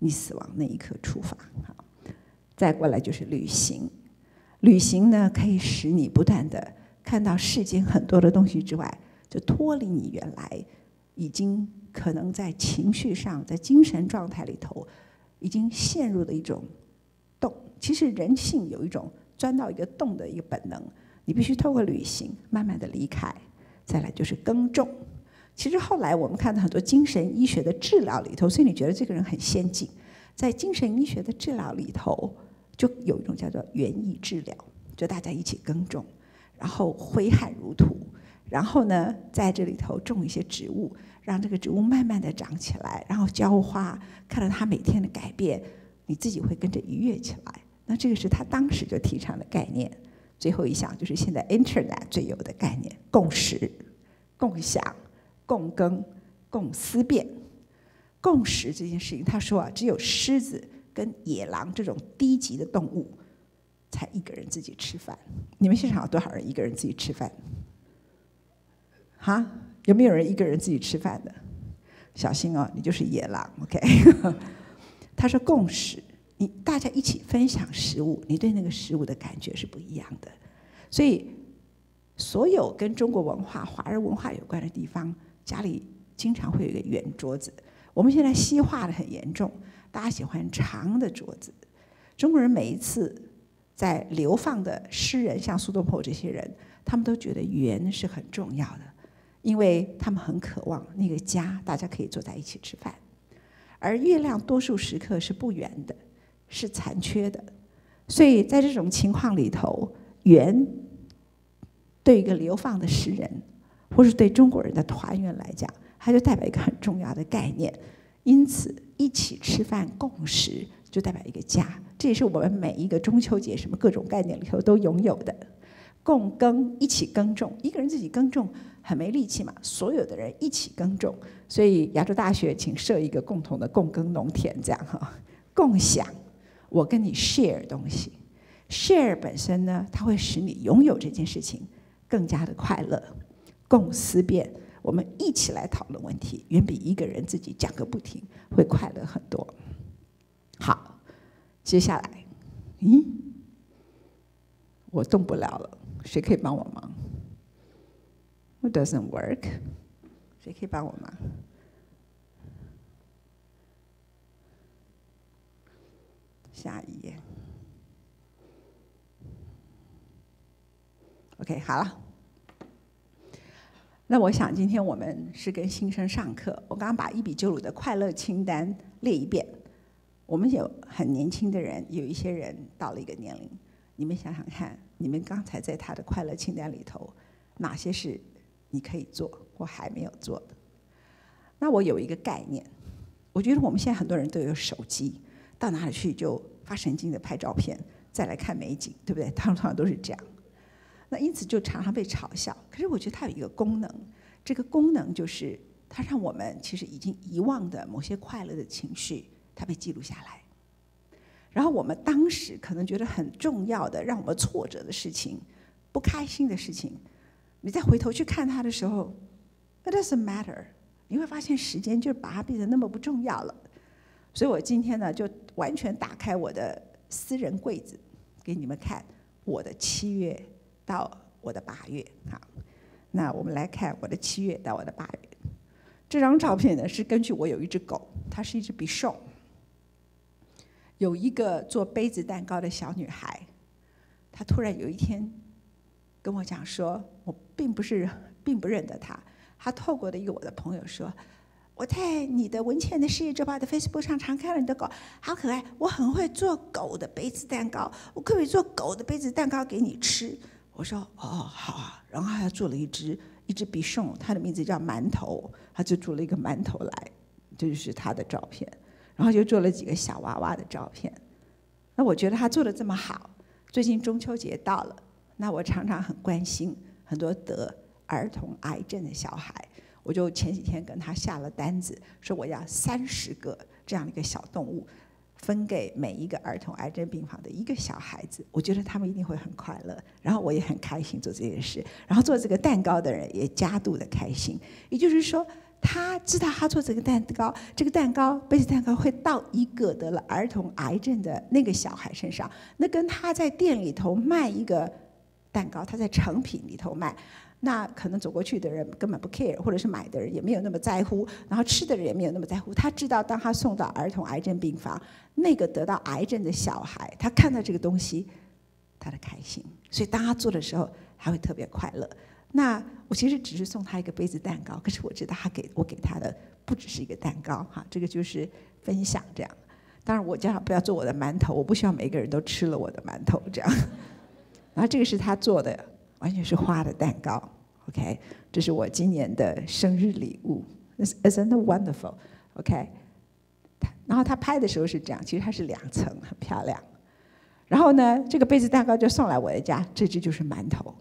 你死亡那一刻出发。好，再过来就是旅行。旅行呢，可以使你不断的看到世间很多的东西之外，就脱离你原来已经可能在情绪上、在精神状态里头已经陷入的一种洞。其实人性有一种钻到一个洞的一个本能，你必须透过旅行慢慢的离开。再来就是耕种。其实后来我们看到很多精神医学的治疗里头，所以你觉得这个人很先进。在精神医学的治疗里头，就有一种叫做园艺治疗，就大家一起耕种，然后挥汗如土，然后呢在这里头种一些植物，让这个植物慢慢的长起来，然后浇花，看到它每天的改变，你自己会跟着愉悦起来。那这个是他当时就提倡的概念。最后一项就是现在 Internet 最有的概念——共识共享、共耕、共思辨、共识这件事情。他说啊，只有狮子跟野狼这种低级的动物，才一个人自己吃饭。你们现场有多少人一个人自己吃饭？哈，有没有人一个人自己吃饭的？小心哦，你就是野狼。OK，[laughs] 他说共识，你大家一起分享食物，你对那个食物的感觉是不一样的。所以。所有跟中国文化、华人文化有关的地方，家里经常会有一个圆桌子。我们现在西化的很严重，大家喜欢长的桌子。中国人每一次在流放的诗人，像苏东坡这些人，他们都觉得圆是很重要的，因为他们很渴望那个家，大家可以坐在一起吃饭。而月亮多数时刻是不圆的，是残缺的，所以在这种情况里头，圆。对一个流放的诗人，或是对中国人的团圆来讲，它就代表一个很重要的概念。因此，一起吃饭共识，就代表一个家。这也是我们每一个中秋节什么各种概念里头都拥有的。共耕，一起耕种，一个人自己耕种很没力气嘛，所有的人一起耕种。所以，亚洲大学请设一个共同的共耕农田，这样哈。共享，我跟你 share 东西，share 本身呢，它会使你拥有这件事情。更加的快乐，共思辨，我们一起来讨论问题，远比一个人自己讲个不停会快乐很多。好，接下来，咦，我动不了了，谁可以帮我忙？It doesn't work，谁可以帮我吗？下一页。OK，好了。那我想今天我们是跟新生上课。我刚刚把伊比鸠鲁的快乐清单列一遍。我们有很年轻的人，有一些人到了一个年龄。你们想想看，你们刚才在他的快乐清单里头，哪些是你可以做或还没有做的？那我有一个概念，我觉得我们现在很多人都有手机，到哪里去就发神经的拍照片，再来看美景，对不对？通常都是这样。那因此就常常被嘲笑。可是我觉得它有一个功能，这个功能就是它让我们其实已经遗忘的某些快乐的情绪，它被记录下来。然后我们当时可能觉得很重要的、让我们挫折的事情、不开心的事情，你再回头去看它的时候，it doesn't matter。你会发现时间就把它变得那么不重要了。所以我今天呢，就完全打开我的私人柜子，给你们看我的七月。到我的八月，好，那我们来看我的七月到我的八月。这张照片呢是根据我有一只狗，它是一只比熊。有一个做杯子蛋糕的小女孩，她突然有一天跟我讲说，我并不是 [laughs] 并不认得他，他透过的一个我的朋友说。我在你的文倩的事业周报的 Facebook 上常看到你的狗，好可爱。我很会做狗的杯子蛋糕，我可不可以做狗的杯子蛋糕给你吃？我说哦好啊，然后他做了一只一只比熊，它的名字叫馒头，他就做了一个馒头来，这就是他的照片，然后就做了几个小娃娃的照片。那我觉得他做的这么好，最近中秋节到了，那我常常很关心很多得儿童癌症的小孩，我就前几天跟他下了单子，说我要三十个这样的一个小动物。分给每一个儿童癌症病房的一个小孩子，我觉得他们一定会很快乐，然后我也很开心做这件事，然后做这个蛋糕的人也加度的开心。也就是说，他知道他做这个蛋糕，这个蛋糕杯子蛋糕会到一个得了儿童癌症的那个小孩身上，那跟他在店里头卖一个蛋糕，他在成品里头卖。那可能走过去的人根本不 care，或者是买的人也没有那么在乎，然后吃的人也没有那么在乎。他知道，当他送到儿童癌症病房，那个得到癌症的小孩，他看到这个东西，他的开心。所以当他做的时候，他会特别快乐。那我其实只是送他一个杯子蛋糕，可是我知道他给我给他的不只是一个蛋糕哈，这个就是分享这样。当然我叫他不要做我的馒头，我不希望每个人都吃了我的馒头这样。然后这个是他做的。完全是花的蛋糕，OK，这是我今年的生日礼物，Isn't wonderful？OK，然后他拍的时候是这样，其实它是两层，很漂亮。然后呢，这个杯子蛋糕就送来我的家，这只就是馒头。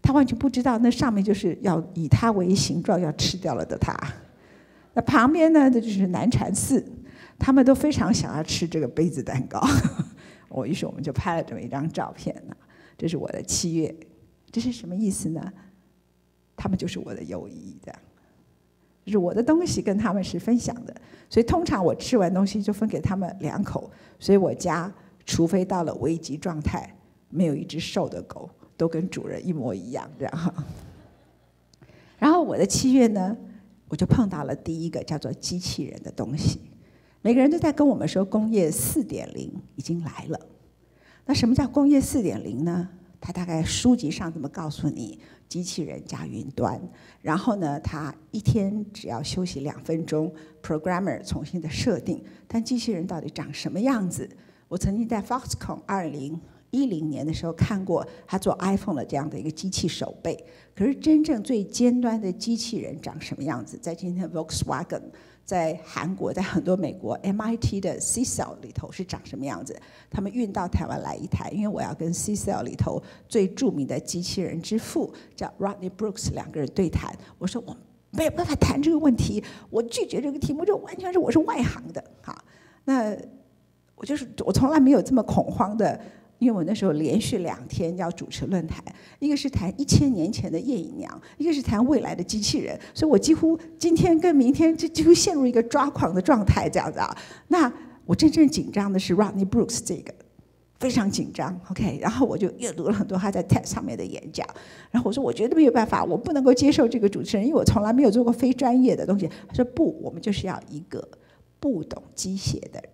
他完全不知道那上面就是要以它为形状要吃掉了的他。那旁边呢，这就是南禅寺，他们都非常想要吃这个杯子蛋糕。[laughs] 我于是我们就拍了这么一张照片呢，这是我的七月，这是什么意思呢？他们就是我的友谊的，就是我的东西跟他们是分享的，所以通常我吃完东西就分给他们两口，所以我家除非到了危急状态，没有一只瘦的狗都跟主人一模一样这样。[laughs] 然后我的七月呢，我就碰到了第一个叫做机器人的东西。每个人都在跟我们说工业四点零已经来了。那什么叫工业四点零呢？它大概书籍上这么告诉你：机器人加云端，然后呢，它一天只要休息两分钟，programmer 重新的设定。但机器人到底长什么样子？我曾经在 Foxconn 二零一零年的时候看过他做 iPhone 的这样的一个机器手背。可是真正最尖端的机器人长什么样子？在今天 Volkswagen。在韩国，在很多美国 MIT 的 C Cell 里头是长什么样子？他们运到台湾来一台，因为我要跟 C Cell 里头最著名的机器人之父叫 Rodney Brooks 两个人对谈。我说我没有办法谈这个问题，我拒绝这个题目，这完全是我是外行的。哈，那我就是我从来没有这么恐慌的。因为我那时候连续两天要主持论坛，一个是谈一千年前的叶隐娘，一个是谈未来的机器人，所以我几乎今天跟明天就几乎陷入一个抓狂的状态这样子啊。那我真正紧张的是 Rodney Brooks 这个，非常紧张。OK，然后我就阅读了很多他在 TED 上面的演讲，然后我说我绝对没有办法，我不能够接受这个主持人，因为我从来没有做过非专业的东西。他说不，我们就是要一个不懂机械的人。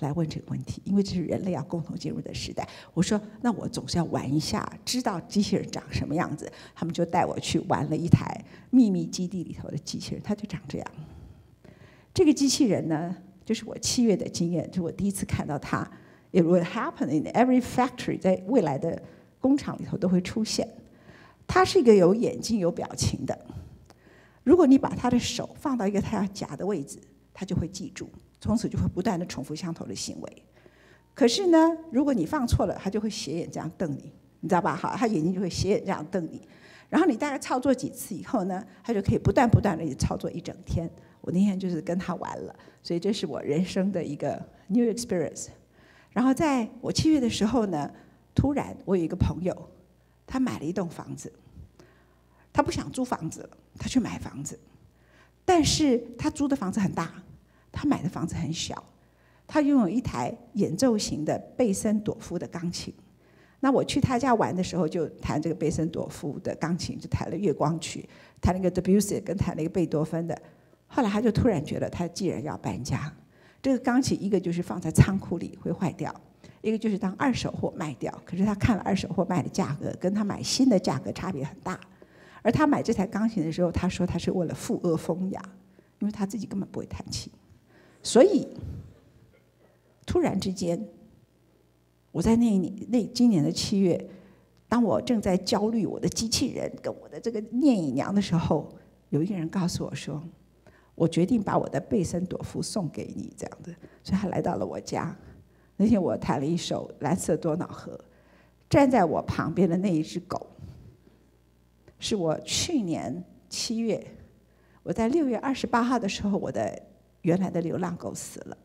来问这个问题，因为这是人类要共同进入的时代。我说，那我总是要玩一下，知道机器人长什么样子。他们就带我去玩了一台秘密基地里头的机器人，它就长这样。这个机器人呢，就是我七月的经验，就我第一次看到它。It will happen in every factory，在未来的工厂里头都会出现。它是一个有眼睛、有表情的。如果你把它的手放到一个它要夹的位置，它就会记住。从此就会不断的重复相同的行为，可是呢，如果你放错了，他就会斜眼这样瞪你，你知道吧？好，他眼睛就会斜眼这样瞪你，然后你大概操作几次以后呢，他就可以不断不断的操作一整天。我那天就是跟他玩了，所以这是我人生的一个 new experience。然后在我七月的时候呢，突然我有一个朋友，他买了一栋房子，他不想租房子了，他去买房子，但是他租的房子很大。他买的房子很小，他拥有一台演奏型的贝森朵夫的钢琴。那我去他家玩的时候，就弹这个贝森朵夫的钢琴，就弹了月光曲，弹那个 debuss 跟弹那个贝多芬的。后来他就突然觉得，他既然要搬家，这个钢琴一个就是放在仓库里会坏掉，一个就是当二手货卖掉。可是他看了二手货卖的价格，跟他买新的价格差别很大。而他买这台钢琴的时候，他说他是为了富阿风雅，因为他自己根本不会弹琴。所以，突然之间，我在那一年、那今年的七月，当我正在焦虑我的机器人跟我的这个念影娘的时候，有一个人告诉我说：“我决定把我的贝森朵夫送给你。”这样的，所以他来到了我家。那天我弹了一首《蓝色多瑙河》，站在我旁边的那一只狗，是我去年七月，我在六月二十八号的时候，我的。原来的流浪狗死了，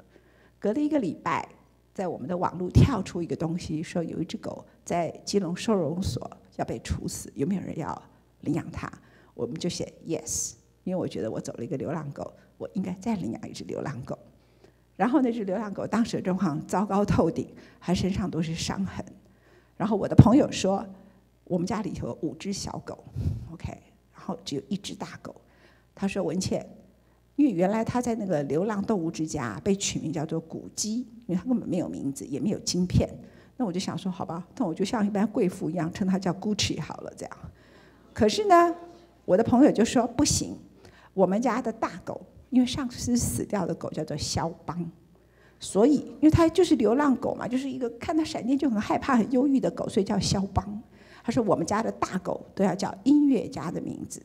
隔了一个礼拜，在我们的网络跳出一个东西，说有一只狗在基隆收容所要被处死，有没有人要领养它？我们就写 yes，因为我觉得我走了一个流浪狗，我应该再领养一只流浪狗。然后那只流浪狗当时的状况糟糕透顶，还身上都是伤痕。然后我的朋友说，我们家里头有五只小狗，OK，然后只有一只大狗。他说文倩。因为原来他在那个流浪动物之家被取名叫做古鸡，因为他根本没有名字，也没有晶片。那我就想说，好吧，那我就像一般贵妇一样称他叫 Gucci 好了，这样。可是呢，我的朋友就说不行，我们家的大狗，因为上次死掉的狗叫做肖邦，所以因为它就是流浪狗嘛，就是一个看到闪电就很害怕、很忧郁的狗，所以叫肖邦。他说我们家的大狗都要叫音乐家的名字。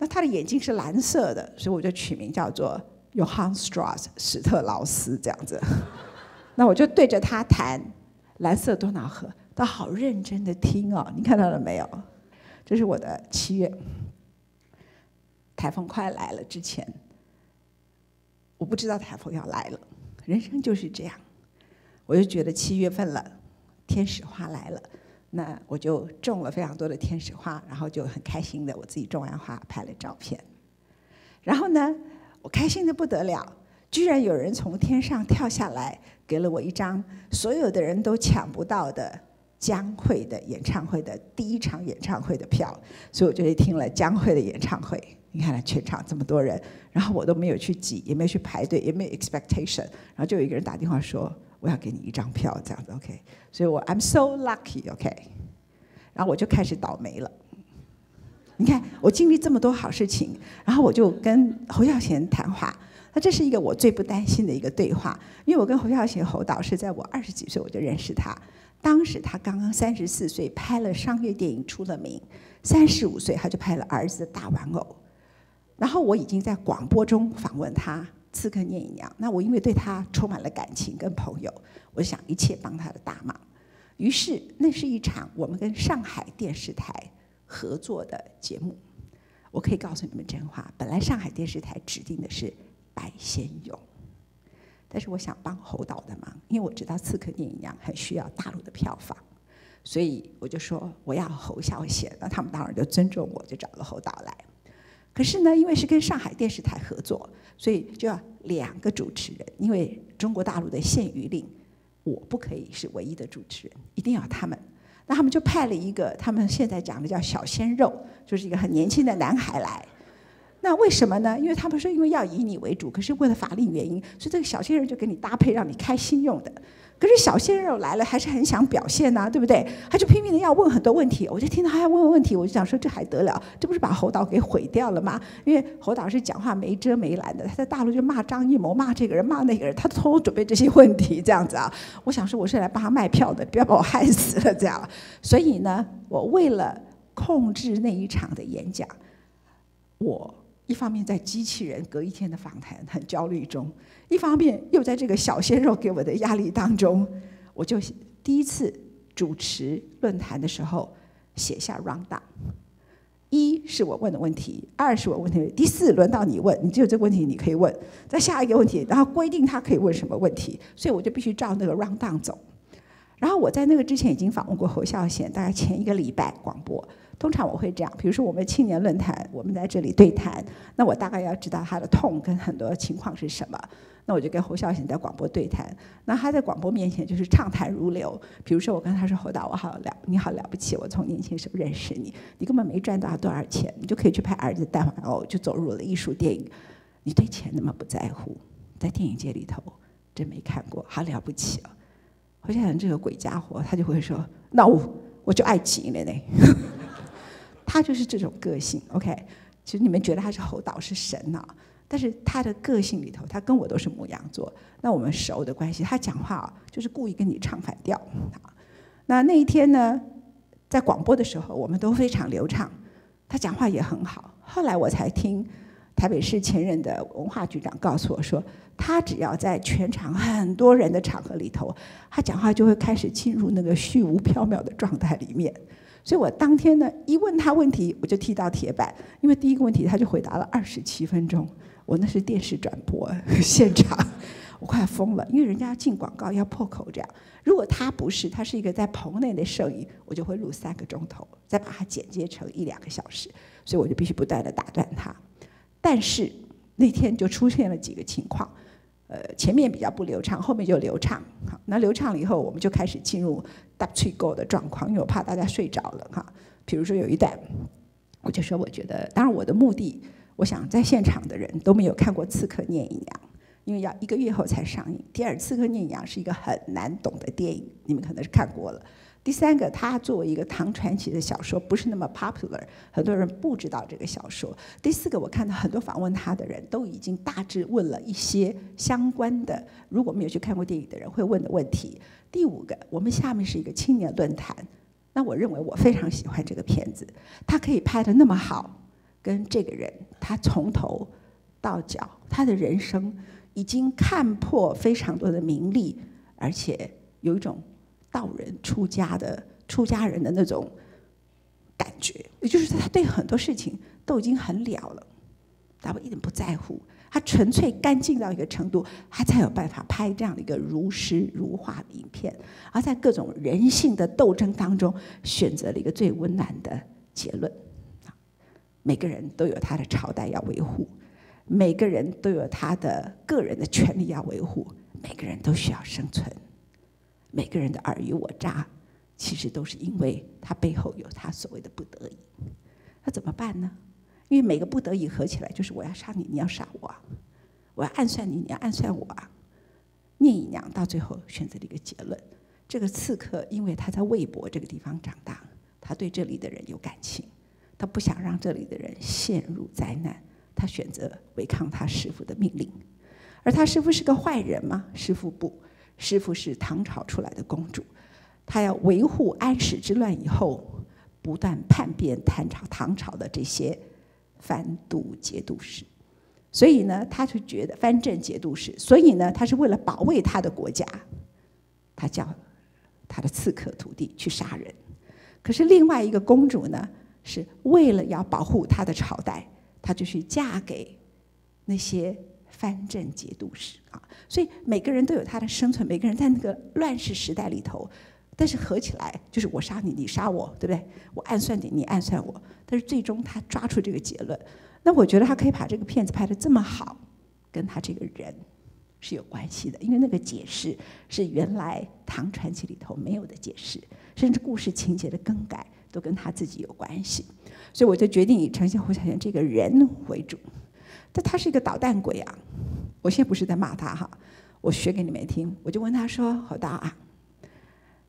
那他的眼睛是蓝色的，所以我就取名叫做 Johann Strauss 史特劳斯这样子。[laughs] 那我就对着他弹《蓝色多瑙河》，他好认真的听哦。你看到了没有？这是我的七月，台风快来了之前，我不知道台风要来了。人生就是这样，我就觉得七月份了，天使花来了，那我就种了非常多的天使花，然后就很开心的我自己种完花拍了照片，然后呢，我开心的不得了。居然有人从天上跳下来，给了我一张所有的人都抢不到的江蕙的演唱会的第一场演唱会的票，所以我就去听了江蕙的演唱会。你看，全场这么多人，然后我都没有去挤，也没有去排队，也没有 expectation，然后就有一个人打电话说：“我要给你一张票，这样子，OK。”所以我 I'm so lucky，OK。然后我就开始倒霉了。你看，我经历这么多好事情，然后我就跟侯孝贤谈话。那这是一个我最不担心的一个对话，因为我跟侯孝贤侯导是在我二十几岁我就认识他，当时他刚刚三十四岁，拍了商业电影出了名，三十五岁他就拍了儿子的大玩偶，然后我已经在广播中访问他《刺客聂隐娘》，那我因为对他充满了感情跟朋友，我想一切帮他的大忙，于是那是一场我们跟上海电视台合作的节目，我可以告诉你们真话，本来上海电视台指定的是。白先勇，但是我想帮侯导的忙，因为我知道《刺客聂隐娘》很需要大陆的票房，所以我就说我要侯孝贤，那他们当然就尊重我，就找了侯导来。可是呢，因为是跟上海电视台合作，所以就要两个主持人，因为中国大陆的限娱令，我不可以是唯一的主持人，一定要他们。那他们就派了一个他们现在讲的叫小鲜肉，就是一个很年轻的男孩来。那为什么呢？因为他们说，因为要以你为主，可是为了法律原因，所以这个小鲜肉就给你搭配，让你开心用的。可是小鲜肉来了，还是很想表现呐，对不对？他就拼命的要问很多问题，我就听到他要问问题，我就想说，这还得了？这不是把侯导给毁掉了吗？因为侯导是讲话没遮没拦的，他在大陆就骂张艺谋，骂这个人，骂那个人，他偷偷准备这些问题，这样子啊。我想说，我是来帮他卖票的，不要把我害死了这样。所以呢，我为了控制那一场的演讲，我。一方面在机器人隔一天的访谈很焦虑中，一方面又在这个小鲜肉给我的压力当中，我就第一次主持论坛的时候写下 round down，一是我问的问题，二是我问题，第四轮到你问，你只有这个问题你可以问，再下一个问题，然后规定他可以问什么问题，所以我就必须照那个 round down 走。然后我在那个之前已经访问过侯孝贤，大概前一个礼拜广播。通常我会这样，比如说我们青年论坛，我们在这里对谈，那我大概要知道他的痛跟很多情况是什么，那我就跟侯孝贤在广播对谈，那他在广播面前就是畅谈如流。比如说我跟他说侯导，我好了，你好了不起，我从年轻时候认识你，你根本没赚到多少钱，你就可以去拍儿子带玩偶，就走入了艺术电影，你对钱那么不在乎，在电影界里头真没看过，好了不起哦。侯孝贤这个鬼家伙，他就会说，那我我就爱钱了呢。他就是这种个性，OK。其实你们觉得他是侯导是神呐，但是他的个性里头，他跟我都是母羊座，那我们熟的关系，他讲话就是故意跟你唱反调。那那一天呢，在广播的时候，我们都非常流畅，他讲话也很好。后来我才听台北市前任的文化局长告诉我说，他只要在全场很多人的场合里头，他讲话就会开始进入那个虚无缥缈的状态里面。所以我当天呢，一问他问题，我就踢到铁板，因为第一个问题他就回答了二十七分钟，我那是电视转播现场，我快疯了，因为人家要进广告要破口这样。如果他不是，他是一个在棚内的摄影，我就会录三个钟头，再把它剪接成一两个小时，所以我就必须不断的打断他。但是那天就出现了几个情况。呃，前面比较不流畅，后面就流畅。好，那流畅了以后，我们就开始进入大吹够的状况，因为我怕大家睡着了哈。比如说有一段，我就说，我觉得，当然我的目的，我想在现场的人都没有看过《刺客聂隐娘》，因为要一个月后才上映。第二，《刺客聂隐娘》是一个很难懂的电影，你们可能是看过了。第三个，他作为一个唐传奇的小说，不是那么 popular，很多人不知道这个小说。第四个，我看到很多访问他的人都已经大致问了一些相关的，如果没有去看过电影的人会问的问题。第五个，我们下面是一个青年论坛，那我认为我非常喜欢这个片子，他可以拍的那么好，跟这个人他从头到脚，他的人生已经看破非常多的名利，而且有一种。道人出家的出家人的那种感觉，也就是他对很多事情都已经很了了，他不一点不在乎，他纯粹干净到一个程度，他才有办法拍这样的一个如诗如画的影片，而在各种人性的斗争当中，选择了一个最温暖的结论。每个人都有他的朝代要维护，每个人都有他的个人的权利要维护，每个人都需要生存。每个人的尔虞我诈，其实都是因为他背后有他所谓的不得已。那怎么办呢？因为每个不得已合起来，就是我要杀你，你要杀我；我要暗算你，你要暗算我啊！聂姨娘到最后选择了一个结论：这个刺客，因为他在魏博这个地方长大，他对这里的人有感情。他不想让这里的人陷入灾难，他选择违抗他师傅的命令。而他师傅是个坏人吗？师傅不，师傅是唐朝出来的公主，她要维护安史之乱以后不断叛变唐朝唐朝的这些藩渡节度使，所以呢，他就觉得藩镇节度使，所以呢，他是为了保卫他的国家，他叫他的刺客徒弟去杀人。可是另外一个公主呢？是为了要保护她的朝代，她就去嫁给那些藩镇节度使啊。所以每个人都有他的生存，每个人在那个乱世时代里头，但是合起来就是我杀你，你杀我，对不对？我暗算你，你暗算我。但是最终他抓出这个结论，那我觉得他可以把这个片子拍得这么好，跟他这个人是有关系的，因为那个解释是原来唐传奇里头没有的解释，甚至故事情节的更改。都跟他自己有关系，所以我就决定以呈现胡小贤这个人为主。但他是一个捣蛋鬼啊！我现在不是在骂他哈，我学给你们听。我就问他说：“好大啊，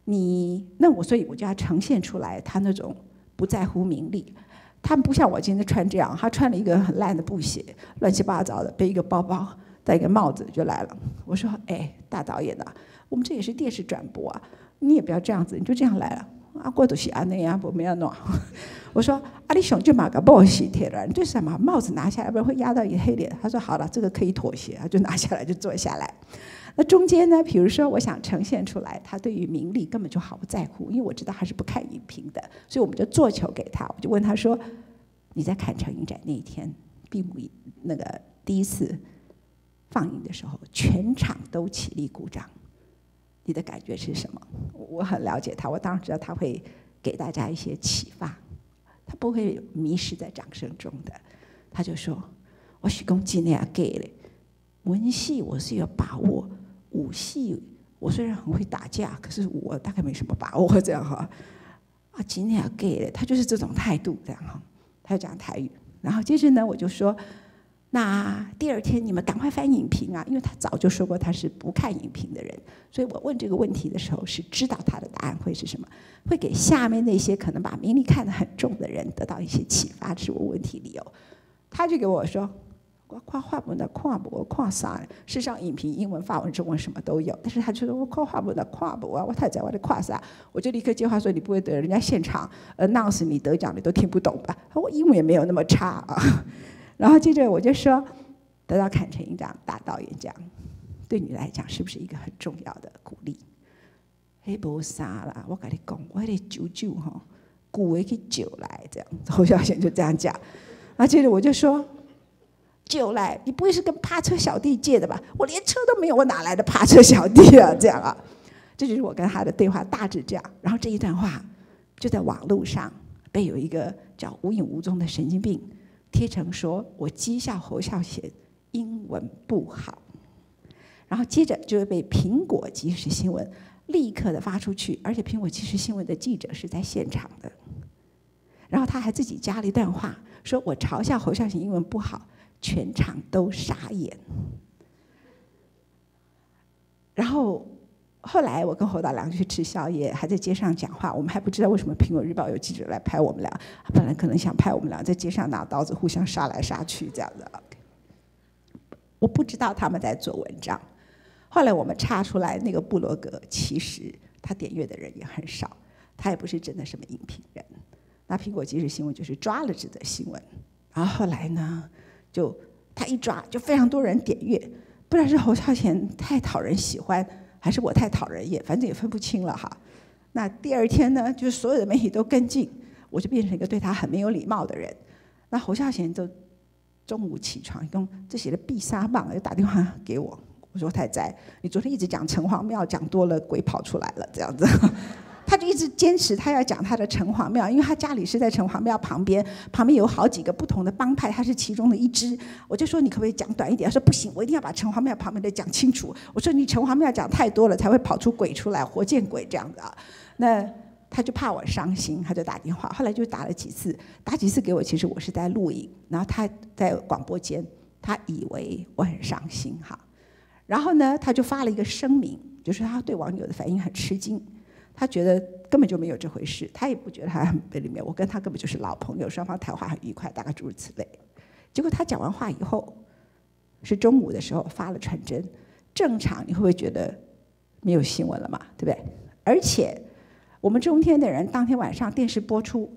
你那我所以我就要呈现出来他那种不在乎名利。他不像我今天穿这样，他穿了一个很烂的布鞋，乱七八糟的，背一个包包，戴一个帽子就来了。我说：哎，大导演呐，我们这也是电视转播啊，你也不要这样子，你就这样来了。”啊，过都是安那样，不没有弄。我说，阿里熊就买个帽子贴了，你对什么？帽子拿下来，不然会压到你黑脸。他说好了，这个可以妥协，就拿下来就坐下来。那中间呢？比如说，我想呈现出来，他对于名利根本就毫不在乎，因为我知道他是不看影评的，所以我们就做球给他。我就问他说：“你在看成影展那一天，闭幕那个第一次放映的时候，全场都起立鼓掌。”你的感觉是什么？我很了解他，我当然知道他会给大家一些启发，他不会迷失在掌声中的。他就说：“我许公尽量给了文戏，我是有把握；武戏，我虽然很会打架，可是我大概没什么把握。这样哈，啊，尽量给了他就是这种态度，这样哈。他就讲台语，然后接着呢，我就说。”那第二天你们赶快翻影评啊，因为他早就说过他是不看影评的人，所以我问这个问题的时候是知道他的答案会是什么，会给下面那些可能把名利看得很重的人得到一些启发，是我问题理由。他就给我说，我跨画本的跨博跨啥？事实上，影评英文、法文、中文什么都有，但是他就说我跨画本的跨博啊，我太在我的跨啥？我就立刻接话说，你不会得人家现场 announce 你得奖，你都听不懂吧？我英文也没有那么差啊。然后接着我就说，得到坎城影奖大导演奖，对你来讲是不是一个很重要的鼓励？嘿，不啥啦，我跟你讲，我得救救哈，古为去救来这样。侯孝贤就这样讲。然后接着我就说，救来，你不会是跟趴车小弟借的吧？我连车都没有，我哪来的趴车小弟啊？这样啊，这就是我跟他的对话，大致这样。然后这一段话就在网络上被有一个叫无影无踪的神经病。贴成说我讥笑侯孝贤英文不好，然后接着就会被苹果即时新闻立刻的发出去，而且苹果即时新闻的记者是在现场的，然后他还自己加了一段话，说我嘲笑侯孝贤英文不好，全场都傻眼，然后。后来我跟侯导两个去吃宵夜，还在街上讲话。我们还不知道为什么《苹果日报》有记者来拍我们俩。本来可能想拍我们俩在街上拿刀子互相杀来杀去这样的。我不知道他们在做文章。后来我们查出来，那个布罗格其实他点阅的人也很少，他也不是真的什么影评人。那苹果即时新闻就是抓了这则新闻，然后后来呢，就他一抓就非常多人点阅，不知道是侯孝贤太讨人喜欢。还是我太讨人厌，反正也分不清了哈。那第二天呢，就是所有的媒体都跟进，我就变成一个对他很没有礼貌的人。那侯孝贤就中午起床，用这写的必杀棒，就打电话给我，我说太宰，你昨天一直讲城隍庙，讲多了，鬼跑出来了，这样子。他就一直坚持他要讲他的城隍庙，因为他家里是在城隍庙旁边，旁边有好几个不同的帮派，他是其中的一支。我就说你可不可以讲短一点？他说不行，我一定要把城隍庙旁边的讲清楚。我说你城隍庙讲太多了，才会跑出鬼出来，活见鬼这样子啊。那他就怕我伤心，他就打电话，后来就打了几次，打几次给我，其实我是在录影，然后他在广播间，他以为我很伤心哈，然后呢，他就发了一个声明，就是他对网友的反应很吃惊。他觉得根本就没有这回事，他也不觉得他很被里面，我跟他根本就是老朋友，双方谈话很愉快，大概诸如此类。结果他讲完话以后，是中午的时候发了传真。正常你会不会觉得没有新闻了嘛？对不对？而且我们中天的人当天晚上电视播出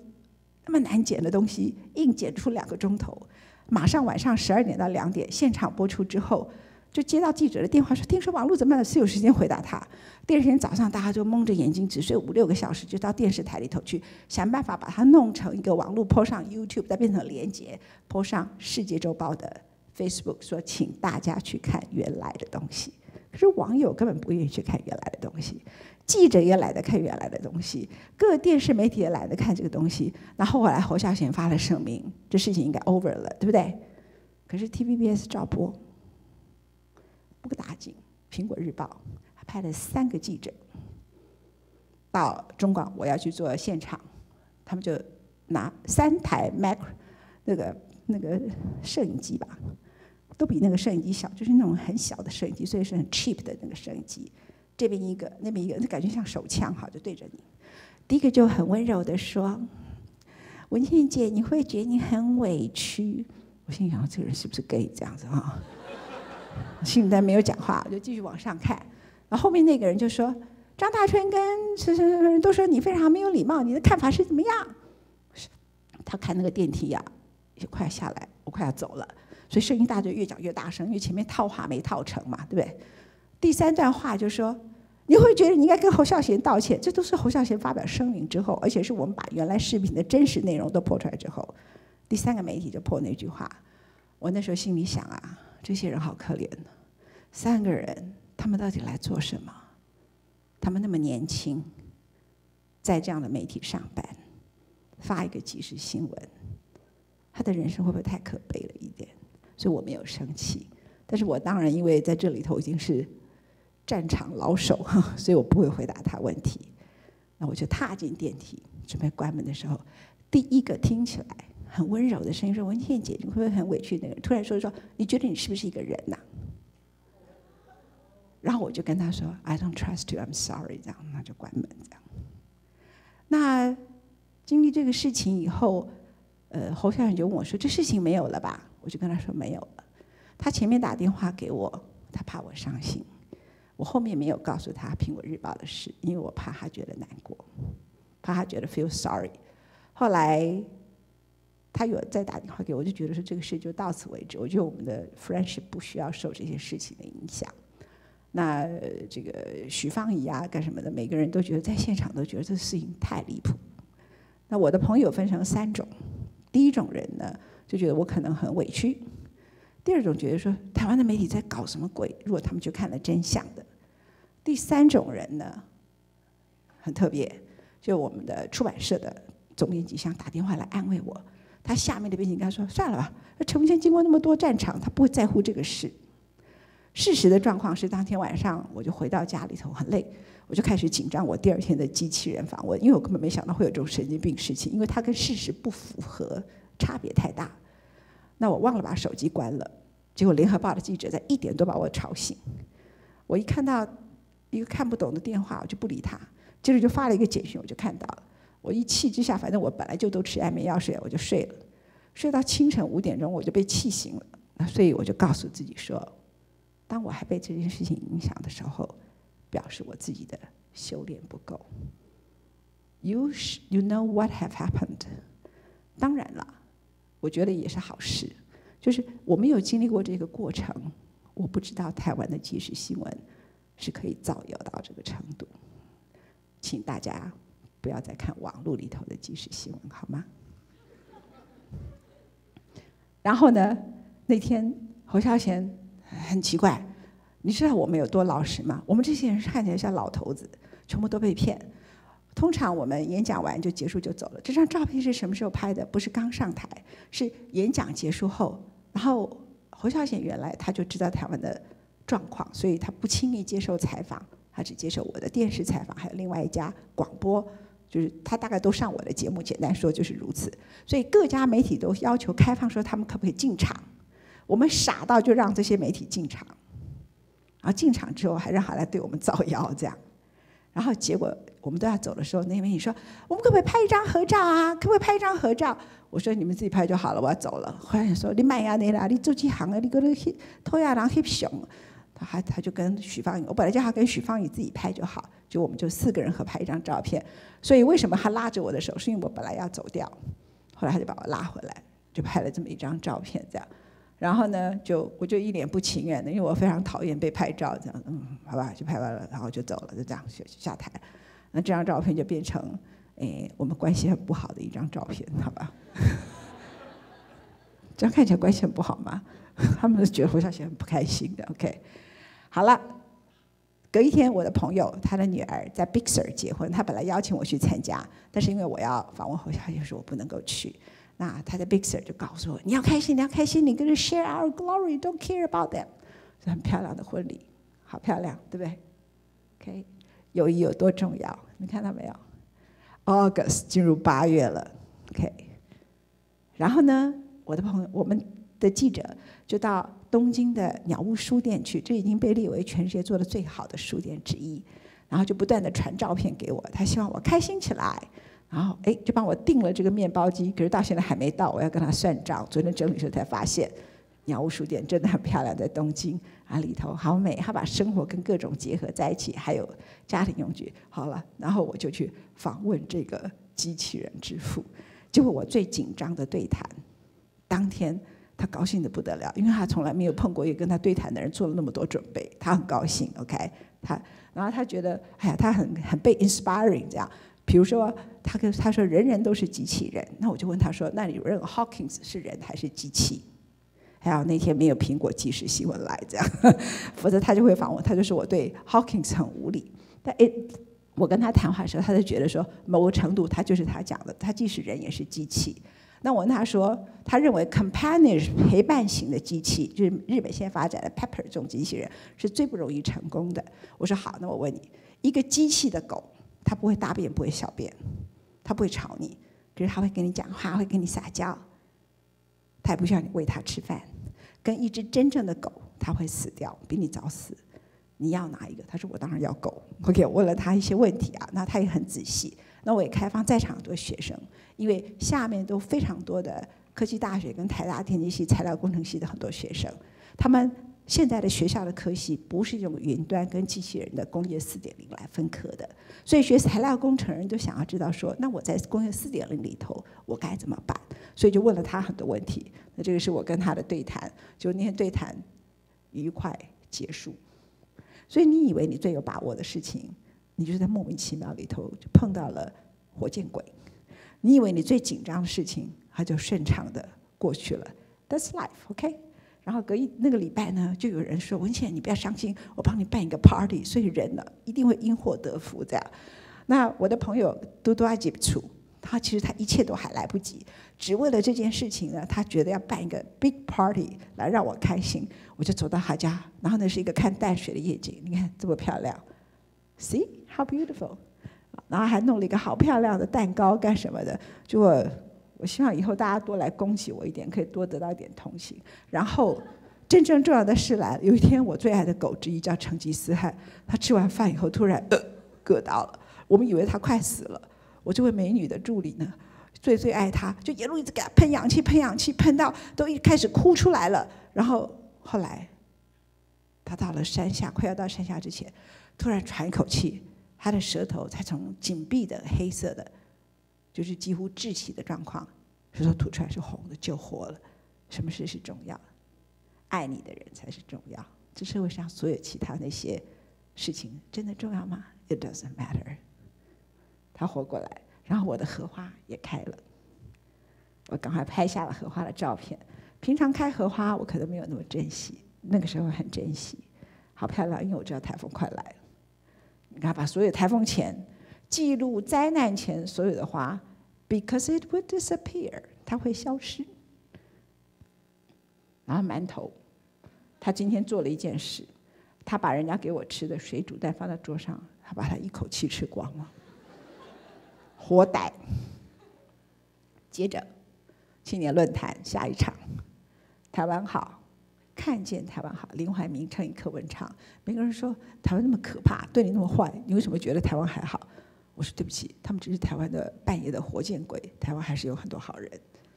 那么难剪的东西，硬剪出两个钟头，马上晚上十二点到两点现场播出之后。就接到记者的电话，说听说网络怎么样？是有时间回答他？第二天早上，大家就蒙着眼睛，只睡五六个小时，就到电视台里头去想办法把它弄成一个网络，播上 YouTube，再变成连接，播上《世界周报》的 Facebook，说请大家去看原来的东西。可是网友根本不愿意去看原来的东西，记者也懒得看原来的东西，各电视媒体也懒得看这个东西。那后来侯孝贤发了声明，这事情应该 over 了，对不对？可是 TVBS 照播。不打紧，《苹果日报》还派了三个记者到中广，我要去做现场，他们就拿三台 Mac 那个那个摄影机吧，都比那个摄影机小，就是那种很小的摄影机，所以是很 cheap 的那个摄影机。这边一个，那边一个，那感觉像手枪哈，就对着你。第一个就很温柔的说：“文倩姐，你会觉得你很委屈？”我心想，这个人是不是 gay 这样子啊？心里在没有讲话，我就继续往上看。然后后面那个人就说：“张大春跟什什什人都说你非常没有礼貌，你的看法是怎么样？”他看那个电梯呀，也快下来，我快要走了，所以声音大就越讲越大声，因为前面套话没套成嘛，对不对？第三段话就说：“你会觉得你应该跟侯孝贤道歉。”这都是侯孝贤发表声明之后，而且是我们把原来视频的真实内容都破出来之后，第三个媒体就破那句话。我那时候心里想啊。这些人好可怜呢，三个人，他们到底来做什么？他们那么年轻，在这样的媒体上班，发一个即时新闻，他的人生会不会太可悲了一点？所以我没有生气，但是我当然因为在这里头已经是战场老手，[laughs] 所以我不会回答他问题。那我就踏进电梯，准备关门的时候，第一个听起来。很温柔的声音说：“文倩姐，你会不会很委屈？”那个突然说：“说你觉得你是不是一个人呐？”然后我就跟他说：“I don't trust you, I'm sorry。”这样，那就关门。这样。那经历这个事情以后，呃，侯校长就问我说：“这事情没有了吧？”我就跟他说：“没有了。”他前面打电话给我，他怕我伤心。我后面没有告诉他《苹果日报》的事，因为我怕他觉得难过，怕他觉得 feel sorry。后来。他有再打电话给我，就觉得说这个事就到此为止。我觉得我们的 friendship 不需要受这些事情的影响。那这个许芳宜啊，干什么的，每个人都觉得在现场都觉得这事情太离谱。那我的朋友分成三种，第一种人呢就觉得我可能很委屈；第二种觉得说台湾的媒体在搞什么鬼，如果他们去看了真相的；第三种人呢很特别，就我们的出版社的总编辑想打电话来安慰我。他下面的编辑跟他说：“算了吧，陈文茜经过那么多战场，他不会在乎这个事。事实的状况是，当天晚上我就回到家里头很累，我就开始紧张我第二天的机器人访问，因为我根本没想到会有这种神经病事情，因为它跟事实不符合，差别太大。那我忘了把手机关了，结果联合报的记者在一点多把我吵醒。我一看到一个看不懂的电话，我就不理他，接着就发了一个简讯，我就看到了。”我一气之下，反正我本来就都吃安眠药睡，我就睡了。睡到清晨五点钟，我就被气醒了。所以我就告诉自己说，当我还被这件事情影响的时候，表示我自己的修炼不够。You you know what have happened？当然了，我觉得也是好事。就是我没有经历过这个过程，我不知道台湾的即时新闻是可以造谣到这个程度。请大家不要再看网络里头的即时新闻，好吗？然后呢，那天侯孝贤很奇怪，你知道我们有多老实吗？我们这些人看起来像老头子，全部都被骗。通常我们演讲完就结束就走了。这张照片是什么时候拍的？不是刚上台，是演讲结束后。然后侯孝贤原来他就知道台湾的状况，所以他不轻易接受采访，他只接受我的电视采访，还有另外一家广播。就是他大概都上我的节目，简单说就是如此。所以各家媒体都要求开放，说他们可不可以进场。我们傻到就让这些媒体进场，然后进场之后还让他来对我们造谣，这样。然后结果我们都要走的时候，那媒体说：“我们可不可以拍一张合照啊？可不可以拍一张合照？”我说：“你们自己拍就好了，我要走了。”后来说：“你买呀你啦，你做几行啊？你搁那偷呀人翕相。”他还他就跟许芳宇，我本来叫他跟许芳宇自己拍就好，就我们就四个人合拍一张照片。所以为什么他拉着我的手？是因为我本来要走掉，后来他就把我拉回来，就拍了这么一张照片，这样。然后呢，就我就一脸不情愿的，因为我非常讨厌被拍照，这样，嗯，好吧，就拍完了，然后就走了，就这样下下台。那这张照片就变成，哎，我们关系很不好的一张照片，好吧？这样看起来关系很不好吗？他们觉得胡小贤很不开心的，OK。好了，隔一天，我的朋友他的女儿在 Big Sur 结婚，他本来邀请我去参加，但是因为我要访问侯小贤，说我不能够去。那他在 Big Sur 就告诉我：“你要开心，你要开心，你跟着 share our glory，don't care about them。”是很漂亮的婚礼，好漂亮，对不对？OK，友谊有多重要？你看到没有？August 进入八月了，OK。然后呢，我的朋友，我们的记者就到。东京的鸟屋书店去，这已经被列为全世界做的最好的书店之一。然后就不断的传照片给我，他希望我开心起来。然后哎，就帮我订了这个面包机，可是到现在还没到，我要跟他算账。昨天整理时候才发现，鸟屋书店真的很漂亮，在东京啊里头好美，他把生活跟各种结合在一起，还有家庭用具。好了，然后我就去访问这个机器人之父，结果我最紧张的对谈，当天。他高兴的不得了，因为他从来没有碰过一个跟他对谈的人，做了那么多准备，他很高兴。OK，他然后他觉得，哎呀，他很很被 inspiring 这样。比如说，他跟他说人人都是机器人，那我就问他说，那你认 Hawkins 是人还是机器？还有那天没有苹果即时新闻来这样，[laughs] 否则他就会访问，他就说我对 Hawkins 很无理。但诶，我跟他谈话的时候，他就觉得说，某个程度他就是他讲的，他既是人也是机器。那我问他说，他认为 companion 陪伴型的机器，就是日本现在发展的 Pepper 这种机器人是最不容易成功的。我说好，那我问你，一个机器的狗，它不会大便，不会小便，它不会吵你，可是它会跟你讲话，会跟你撒娇，它也不需要你喂它吃饭。跟一只真正的狗，它会死掉，比你早死。你要哪一个？他说我当然要狗。OK，我问了他一些问题啊，那他也很仔细。那我也开放在场很多学生，因为下面都非常多的科技大学跟台大电机系、材料工程系的很多学生，他们现在的学校的科系不是用云端跟机器人的工业四点零来分科的，所以学材料工程人都想要知道说，那我在工业四点零里头我该怎么办？所以就问了他很多问题。那这个是我跟他的对谈，就那天对谈愉快结束。所以你以为你最有把握的事情？你就在莫名其妙里头就碰到了火箭鬼，你以为你最紧张的事情，它就顺畅的过去了。That's life，OK？然后隔一那个礼拜呢，就有人说文倩，你不要伤心，我帮你办一个 party，所以人呢一定会因祸得福这样。那我的朋友多多阿吉楚，他其实他一切都还来不及，只为了这件事情呢，他觉得要办一个 big party 来让我开心，我就走到他家，然后那是一个看淡水的夜景，你看这么漂亮，See？How beautiful！然后还弄了一个好漂亮的蛋糕干什么的？就我，我希望以后大家多来恭喜我一点，可以多得到一点同情。然后真正重要的事来了，有一天我最爱的狗之一叫成吉思汗，他吃完饭以后突然呃硌到了，我们以为他快死了。我这位美女的助理呢，最最爱他，就一路一直给他喷氧气，喷氧气，喷到都一开始哭出来了。然后后来他到了山下，快要到山下之前，突然喘一口气。他的舌头才从紧闭的黑色的，就是几乎窒息的状况，舌头吐出来是红的，就活了。什么事是重要？爱你的人才是重要。这社会上所有其他那些事情真的重要吗？It doesn't matter。他活过来，然后我的荷花也开了，我赶快拍下了荷花的照片。平常开荷花我可能没有那么珍惜，那个时候很珍惜，好漂亮，因为我知道台风快来了。你看，把所有台风前记录灾难前所有的花，because it would disappear，它会消失。然后馒头，他今天做了一件事，他把人家给我吃的水煮蛋放在桌上，他把它一口气吃光了，活逮。接着，青年论坛下一场，台湾好，看见台湾好。林怀民唱一课文唱，每个人说台湾那么可怕，对你那么坏，你为什么觉得台湾还好？我说对不起，他们只是台湾的半夜的活见鬼，台湾还是有很多好人。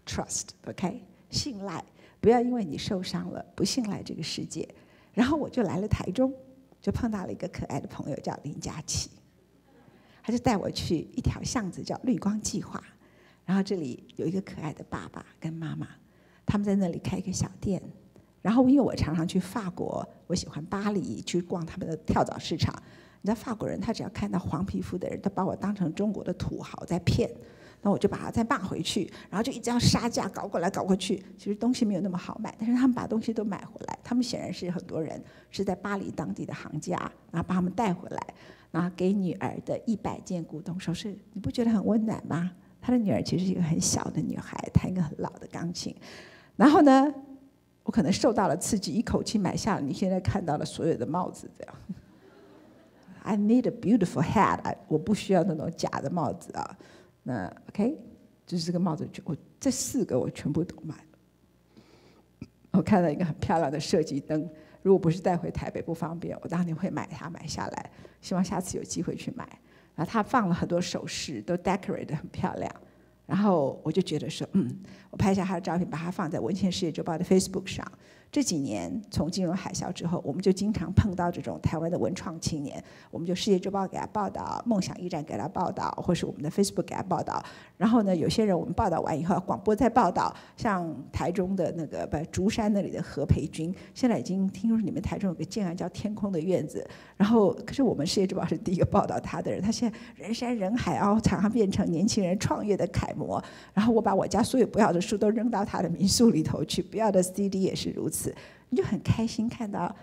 Trust，OK，信赖。不要因为你受伤了，不信赖这个世界。然后我就来了台中，就碰到了一个可爱的朋友，叫林佳琪。他就带我去一条巷子，叫绿光计划。然后这里有一个可爱的爸爸跟妈妈，他们在那里开一个小店。然后因为我常常去法国，我喜欢巴黎，去逛他们的跳蚤市场。你知道法国人，他只要看到黄皮肤的人，他把我当成中国的土豪在骗。那我就把它再骂回去，然后就一直要杀价搞过来搞过去。其实东西没有那么好买，但是他们把东西都买回来。他们显然是很多人是在巴黎当地的行家，然后把他们带回来，然后给女儿的一百件古董首饰，你不觉得很温暖吗？他的女儿其实是一个很小的女孩，弹一个很老的钢琴。然后呢，我可能受到了刺激，一口气买下了你现在看到的所有的帽子。这样，I need a beautiful hat，我不需要那种假的帽子啊。那 OK，就是这个帽子，我这四个我全部都买了。我看到一个很漂亮的设计灯，如果不是带回台北不方便，我当年会买它买下来，希望下次有机会去买。然后他放了很多首饰，都 decorate 的很漂亮。然后我就觉得说，嗯，我拍下他的照片，把它放在《文茜世界周报》的 Facebook 上。这几年从金融海啸之后，我们就经常碰到这种台湾的文创青年，我们就《世界周报》给他报道，《梦想驿站》给他报道，或是我们的 Facebook 给他报道。然后呢，有些人我们报道完以后，广播再报道，像台中的那个不竹山那里的何培军，现在已经听说你们台中有个建案叫天空的院子。然后，可是我们《世界周报》是第一个报道他的人，他现在人山人海哦，常常变成年轻人创业的楷模。然后我把我家所有不要的书都扔到他的民宿里头去，不要的 CD 也是如此。你就很开心看到，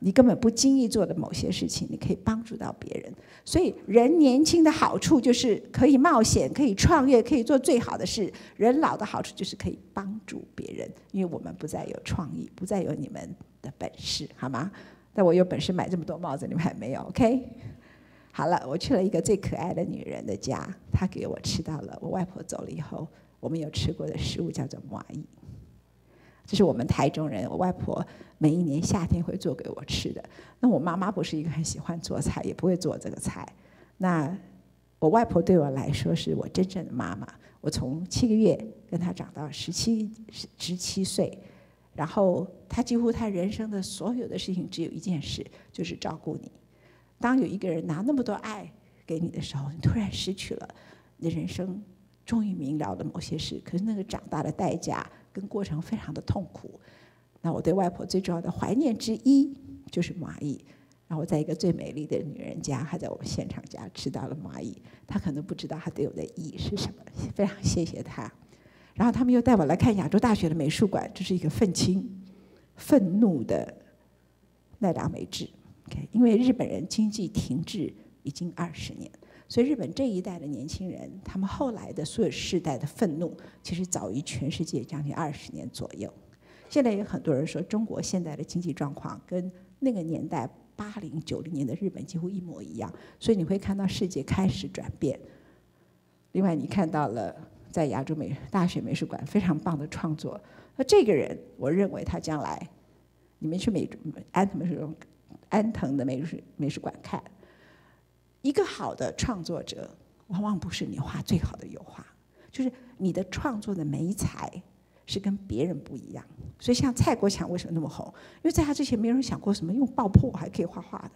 你根本不经意做的某些事情，你可以帮助到别人。所以人年轻的好处就是可以冒险，可以创业，可以做最好的事；人老的好处就是可以帮助别人，因为我们不再有创意，不再有你们的本事，好吗？但我有本事买这么多帽子，你们还没有？OK？好了，我去了一个最可爱的女人的家，她给我吃到了我外婆走了以后我们有吃过的食物，叫做麻蚁。这是我们台中人，我外婆每一年夏天会做给我吃的。那我妈妈不是一个很喜欢做菜，也不会做这个菜。那我外婆对我来说是我真正的妈妈。我从七个月跟她长到十七十七岁，然后她几乎她人生的所有的事情只有一件事，就是照顾你。当有一个人拿那么多爱给你的时候，你突然失去了，你的人生终于明了了某些事。可是那个长大的代价。跟过程非常的痛苦，那我对外婆最重要的怀念之一就是蚂蚁。然后在一个最美丽的女人家，还在我们现场家吃到了蚂蚁。她可能不知道她对我的意义是什么，非常谢谢她。然后他们又带我来看亚洲大学的美术馆，这是一个愤青、愤怒的奈良美智。OK，因为日本人经济停滞已经二十年。所以日本这一代的年轻人，他们后来的所有世代的愤怒，其实早于全世界将近二十年左右。现在有很多人说，中国现在的经济状况跟那个年代八零九零年的日本几乎一模一样。所以你会看到世界开始转变。另外，你看到了在亚洲美大学美术馆非常棒的创作。那这个人，我认为他将来，你们去美安藤美术安藤的美术美术馆看。一个好的创作者，往往不是你画最好的油画，就是你的创作的美彩是跟别人不一样。所以，像蔡国强为什么那么红？因为在他之前，没有人想过什么用爆破还可以画画的，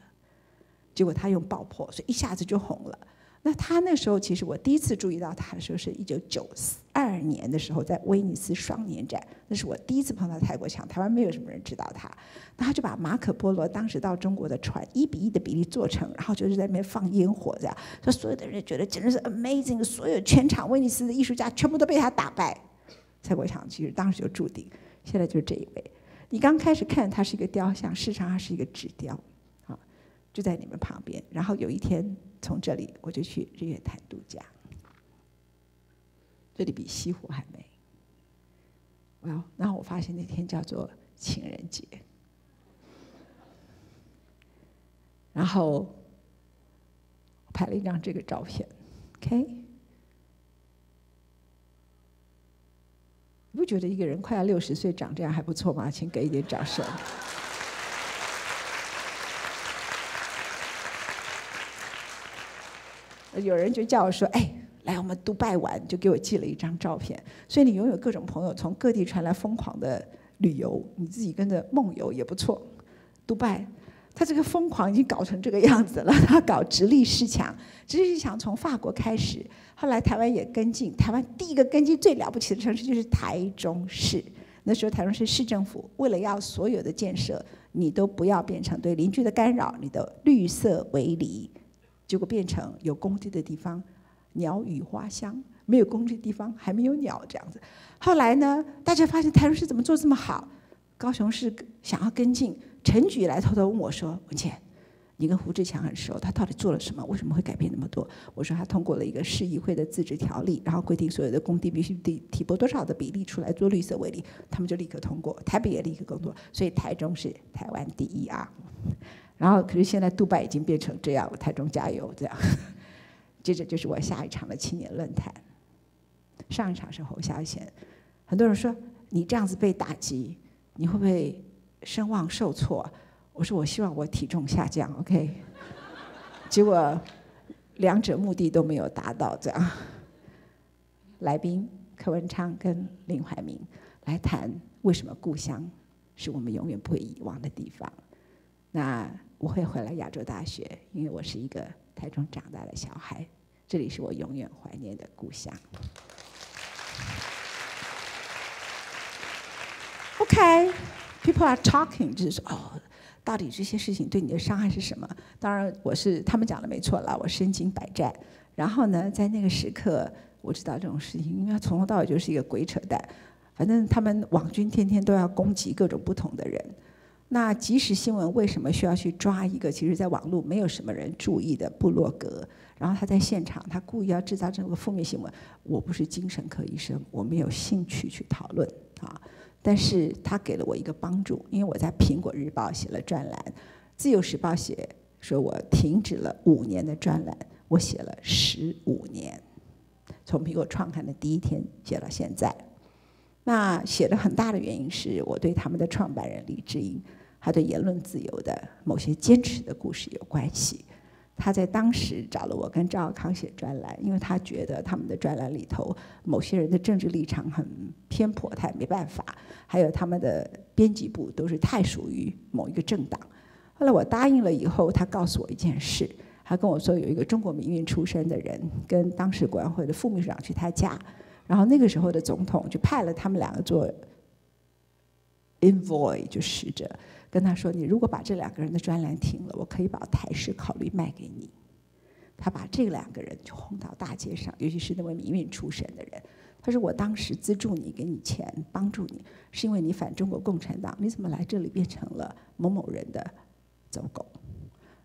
结果他用爆破，所以一下子就红了。那他那时候其实我第一次注意到他的时候是一九九二年的时候，在威尼斯双年展，那是我第一次碰到泰国强，台湾没有什么人知道他。那他就把马可波罗当时到中国的船一比一的比例做成，然后就是在那边放烟火这样，所以所有的人觉得简直是 amazing，所有全场威尼斯的艺术家全部都被他打败。蔡国强其实当时就注定，现在就是这一位。你刚开始看他是一个雕像，事实上他是一个纸雕，就在你们旁边。然后有一天。从这里我就去日月潭度假，这里比西湖还美。哇！然后我发现那天叫做情人节，然后拍了一张这个照片，OK？你不觉得一个人快要六十岁长这样还不错吗？请给一点掌声。有人就叫我说：“哎，来我们杜拜玩，就给我寄了一张照片。所以你拥有各种朋友，从各地传来疯狂的旅游，你自己跟着梦游也不错。杜拜，他这个疯狂已经搞成这个样子了。[laughs] 他搞直立式墙，直立式墙从法国开始，后来台湾也跟进。台湾第一个跟进最了不起的城市就是台中市。那时候台中市市政府为了要所有的建设，你都不要变成对邻居的干扰，你的绿色为篱。”结果变成有工地的地方，鸟语花香；没有工地的地方，还没有鸟这样子。后来呢，大家发现台中市怎么做这么好？高雄市想要跟进，陈局来偷偷问我说：“文倩，你跟胡志强很熟，他到底做了什么？为什么会改变那么多？”我说：“他通过了一个市。议会的自治条例，然后规定所有的工地必须提提拨多少的比例出来做绿色为例，他们就立刻通过，台北也立刻工作，所以台中是台湾第一啊。”然后，可是现在杜拜已经变成这样了。台中加油，这样。[laughs] 接着就是我下一场的青年论坛。上一场是侯孝贤，很多人说你这样子被打击，你会不会声望受挫？我说我希望我体重下降，OK。[laughs] 结果两者目的都没有达到，这样。来宾柯文昌跟林怀民来谈为什么故乡是我们永远不会遗忘的地方。那。我会回来亚洲大学，因为我是一个台中长大的小孩，这里是我永远怀念的故乡。OK，people are talking，就是说，哦，到底这些事情对你的伤害是什么？当然，我是他们讲的没错啦，我身经百战。然后呢，在那个时刻，我知道这种事情，因为从头到尾就是一个鬼扯淡。反正他们网军天天都要攻击各种不同的人。那即时新闻为什么需要去抓一个其实在网络没有什么人注意的布洛格？然后他在现场，他故意要制造这个负面新闻。我不是精神科医生，我没有兴趣去讨论啊。但是他给了我一个帮助，因为我在《苹果日报》写了专栏，《自由时报》写说我停止了五年的专栏，我写了十五年，从苹果创刊的第一天写到现在。那写的很大的原因是我对他们的创办人李志英。他对言论自由的某些坚持的故事有关系。他在当时找了我跟赵少康写专栏，因为他觉得他们的专栏里头某些人的政治立场很偏颇，他也没办法。还有他们的编辑部都是太属于某一个政党。后来我答应了以后，他告诉我一件事，他跟我说有一个中国民运出身的人跟当时国安会的副秘书长去他家，然后那个时候的总统就派了他们两个做 envoy，就使者。跟他说：“你如果把这两个人的专栏停了，我可以把台视考虑卖给你。”他把这两个人就轰到大街上，尤其是那位民运出身的人。他说：“我当时资助你，给你钱，帮助你，是因为你反中国共产党。你怎么来这里变成了某某人的走狗？”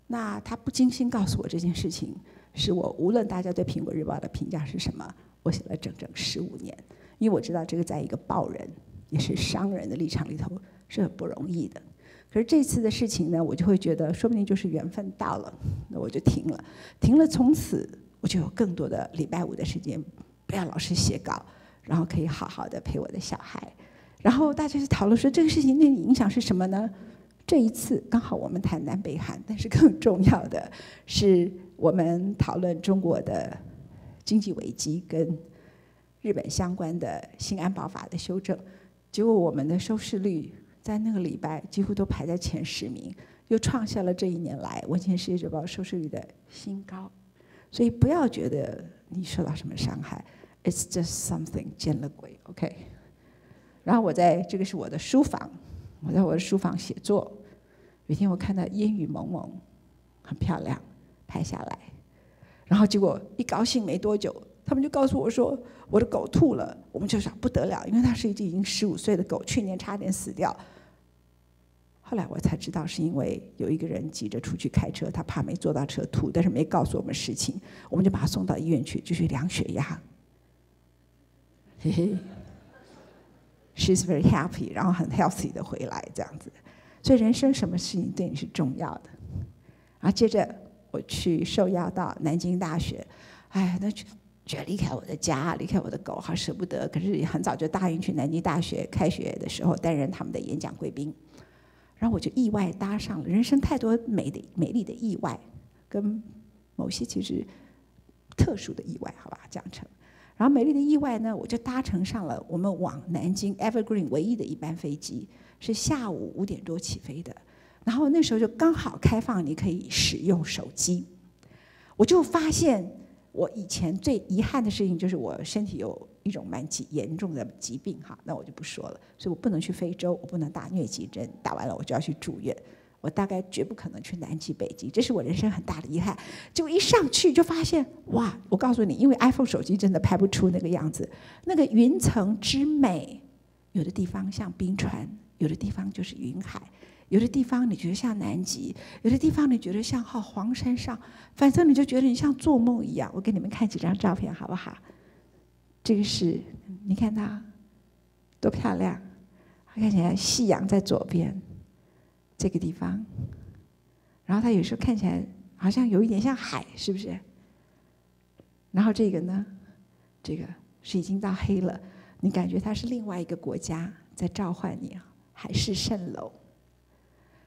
那他不精心告诉我这件事情，是我无论大家对《苹果日报》的评价是什么，我写了整整十五年，因为我知道这个在一个报人也是商人的立场里头是很不容易的。可是这次的事情呢，我就会觉得，说不定就是缘分到了，那我就停了，停了，从此我就有更多的礼拜五的时间，不要老是写稿，然后可以好好的陪我的小孩。然后大家就讨论说，这个事情对你影响是什么呢？这一次刚好我们谈南北韩，但是更重要的是我们讨论中国的经济危机跟日本相关的新安保法的修正，结果我们的收视率。在那个礼拜，几乎都排在前十名，又创下了这一年来《文茜世界日报》收视率的新高。所以不要觉得你受到什么伤害，It's just something 见了鬼，OK。然后我在这个是我的书房，我在我的书房写作。有一天我看到烟雨蒙蒙，很漂亮，拍下来。然后结果一高兴没多久，他们就告诉我说我的狗吐了。我们就想不得了，因为它是一只已经十五岁的狗，去年差点死掉。后来我才知道，是因为有一个人急着出去开车，他怕没坐到车吐，但是没告诉我们事情，我们就把他送到医院去，就去量血压。嘿嘿，She's very happy，然后很 healthy 的回来这样子。所以人生什么事情对你是重要的？然后接着我去受邀到南京大学，哎，那觉得离开我的家，离开我的狗，好舍不得。可是很早就答应去南京大学开学的时候担任他们的演讲贵宾。然后我就意外搭上了人生太多美的美丽的意外，跟某些其实特殊的意外，好吧，讲成。然后美丽的意外呢，我就搭乘上了我们往南京 Evergreen 唯一的一班飞机，是下午五点多起飞的。然后那时候就刚好开放你可以使用手机，我就发现我以前最遗憾的事情就是我身体有。一种蛮疾严重的疾病哈，那我就不说了。所以我不能去非洲，我不能打疟疾针，打完了我就要去住院。我大概绝不可能去南极、北极，这是我人生很大的遗憾。就一上去就发现，哇！我告诉你，因为 iPhone 手机真的拍不出那个样子，那个云层之美，有的地方像冰川，有的地方就是云海，有的地方你觉得像南极，有的地方你觉得像好黄山上，反正你就觉得你像做梦一样。我给你们看几张照片好不好？这个是，你看它多漂亮，看起来夕阳在左边，这个地方，然后它有时候看起来好像有一点像海，是不是？然后这个呢，这个是已经到黑了，你感觉它是另外一个国家在召唤你，海市蜃楼。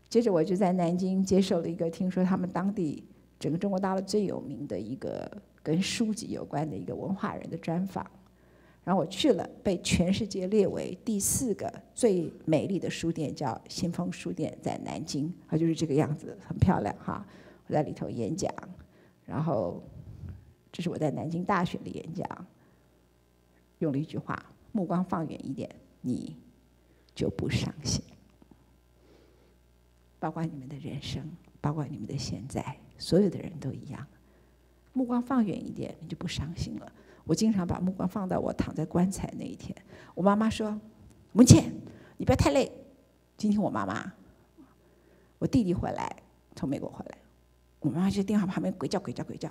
接着我就在南京接受了一个，听说他们当地整个中国大陆最有名的一个跟书籍有关的一个文化人的专访。然后我去了，被全世界列为第四个最美丽的书店，叫先锋书店，在南京，它就是这个样子，很漂亮哈。我在里头演讲，然后这是我在南京大学的演讲，用了一句话：目光放远一点，你就不伤心。包括你们的人生，包括你们的现在，所有的人都一样。目光放远一点，你就不伤心了。我经常把目光放到我躺在棺材那一天。我妈妈说：“文倩，你不要太累。”今天我妈妈，我弟弟回来，从美国回来，我妈妈就电话旁边鬼叫鬼叫鬼叫。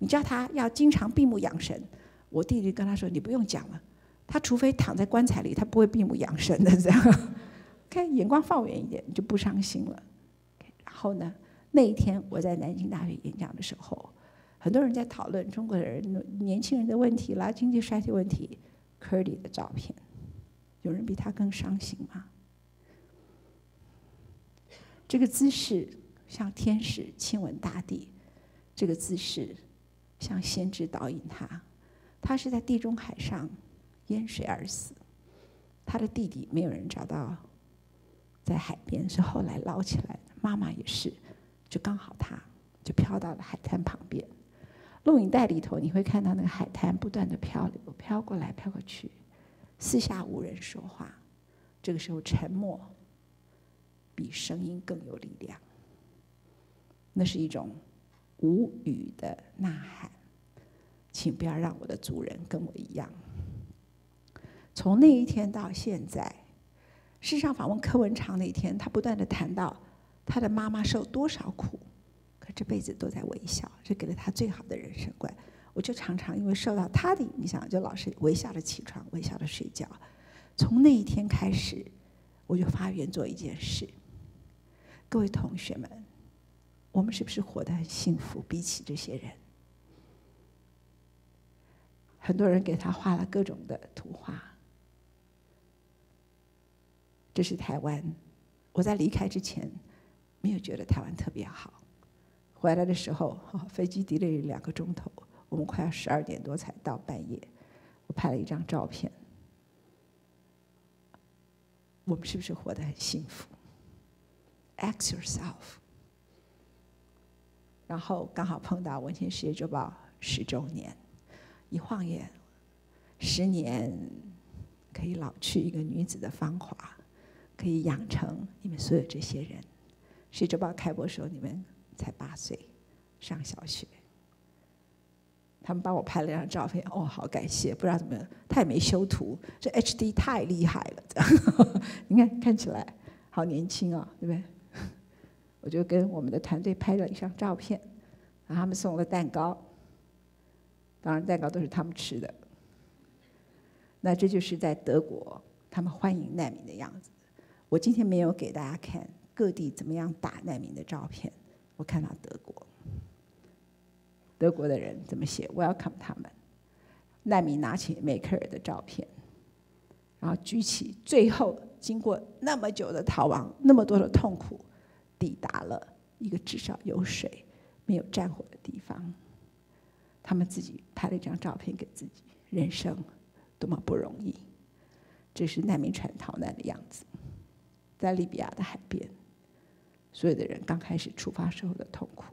你叫他要经常闭目养神。我弟弟跟他说：“你不用讲了，他除非躺在棺材里，他不会闭目养神的。”这样，看眼光放远一点，你就不伤心了。然后呢，那一天我在南京大学演讲的时候。很多人在讨论中国人年轻人的问题啦，经济衰退问题。k u r t y 的照片，有人比他更伤心吗？这个姿势像天使亲吻大地，这个姿势像先知导引他。他是在地中海上淹水而死，他的弟弟没有人找到，在海边是后来捞起来的。妈妈也是，就刚好他就飘到了海滩旁边。录影带里头，你会看到那个海滩不断的漂流，飘过来，飘过去，四下无人说话。这个时候，沉默比声音更有力量。那是一种无语的呐喊，请不要让我的族人跟我一样。从那一天到现在，事实上访问柯文昌那天，他不断的谈到他的妈妈受多少苦。可这辈子都在微笑，这给了他最好的人生观。我就常常因为受到他的影响，就老是微笑的起床，微笑的睡觉。从那一天开始，我就发愿做一件事。各位同学们，我们是不是活得很幸福？比起这些人，很多人给他画了各种的图画。这是台湾，我在离开之前没有觉得台湾特别好。回来的时候，飞机 delay 两个钟头，我们快要十二点多才到半夜。我拍了一张照片，我们是不是活得很幸福？Ask yourself。然后刚好碰到《文茜世界周报》十周年。一晃眼，十年可以老去一个女子的芳华，可以养成你们所有这些人。谁知道开播时候你们才八岁，上小学。他们帮我拍了张照片，哦，好感谢！不知道怎么，他也没修图，这 HD 太厉害了，这样。你看看起来好年轻啊，对不对？我就跟我们的团队拍了一张照片，然后他们送了蛋糕，当然蛋糕都是他们吃的。那这就是在德国他们欢迎难民的样子。我今天没有给大家看各地怎么样打难民的照片，我看到德国。德国的人怎么写？Welcome 他们，难民拿起梅克尔的照片，然后举起，最后经过那么久的逃亡，那么多的痛苦，抵达了一个至少有水、没有战火的地方。他们自己拍了一张照片给自己，人生多么不容易！这是难民船逃难的样子，在利比亚的海边，所有的人刚开始出发时候的痛苦。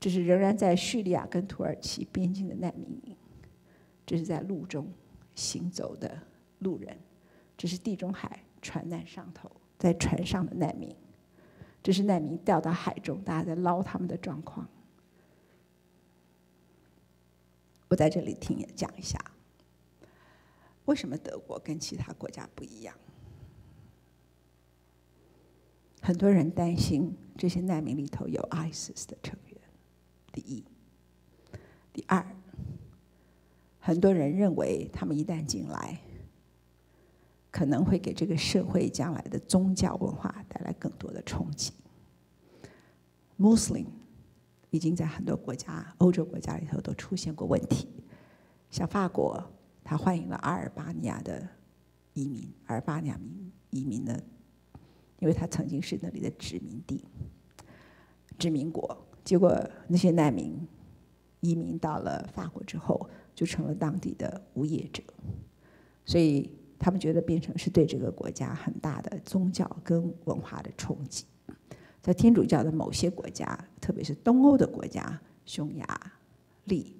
这是仍然在叙利亚跟土耳其边境的难民营，这是在路中行走的路人，这是地中海船难上头在船上的难民，这是难民掉到海中，大家在捞他们的状况。我在这里听也讲一下，为什么德国跟其他国家不一样？很多人担心这些难民里头有 ISIS 的成员。第一，第二，很多人认为他们一旦进来，可能会给这个社会将来的宗教文化带来更多的冲击。Muslim 已经在很多国家、欧洲国家里头都出现过问题，像法国，他欢迎了阿尔巴尼亚的移民，阿尔巴尼亚民移民呢，因为他曾经是那里的殖民地、殖民国。结果那些难民移民到了法国之后，就成了当地的无业者，所以他们觉得变成是对这个国家很大的宗教跟文化的冲击。在天主教的某些国家，特别是东欧的国家，匈牙利，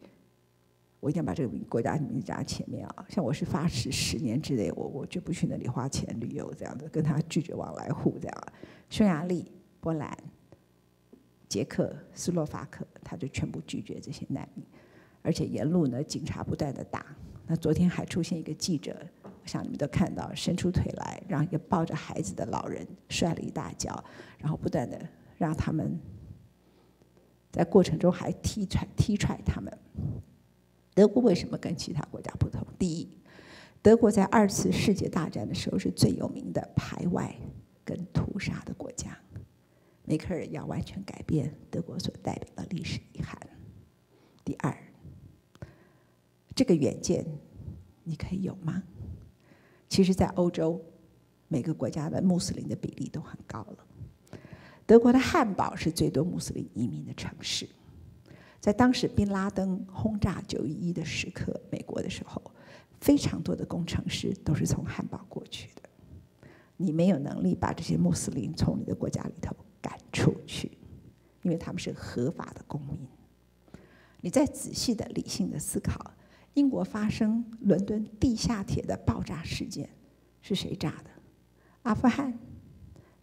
我一定要把这个国家名字加前面啊。像我是发誓十年之内，我我绝不去那里花钱旅游这样的，跟他拒绝往来户这样。匈牙利、波兰。捷克斯洛伐克，他就全部拒绝这些难民，而且沿路呢，警察不断的打。那昨天还出现一个记者，我想你们都看到，伸出腿来，让一个抱着孩子的老人摔了一大跤，然后不断的让他们，在过程中还踢踹踢踹他们。德国为什么跟其他国家不同？第一，德国在二次世界大战的时候是最有名的排外跟屠杀的国家。梅克尔要完全改变德国所代表的历史遗憾。第二，这个远见你可以有吗？其实，在欧洲，每个国家的穆斯林的比例都很高了。德国的汉堡是最多穆斯林移民的城市。在当时宾拉登轰炸九一一的时刻，美国的时候，非常多的工程师都是从汉堡过去的。你没有能力把这些穆斯林从你的国家里头。赶出去，因为他们是合法的公民。你再仔细的、理性的思考，英国发生伦敦地下铁的爆炸事件，是谁炸的？阿富汗、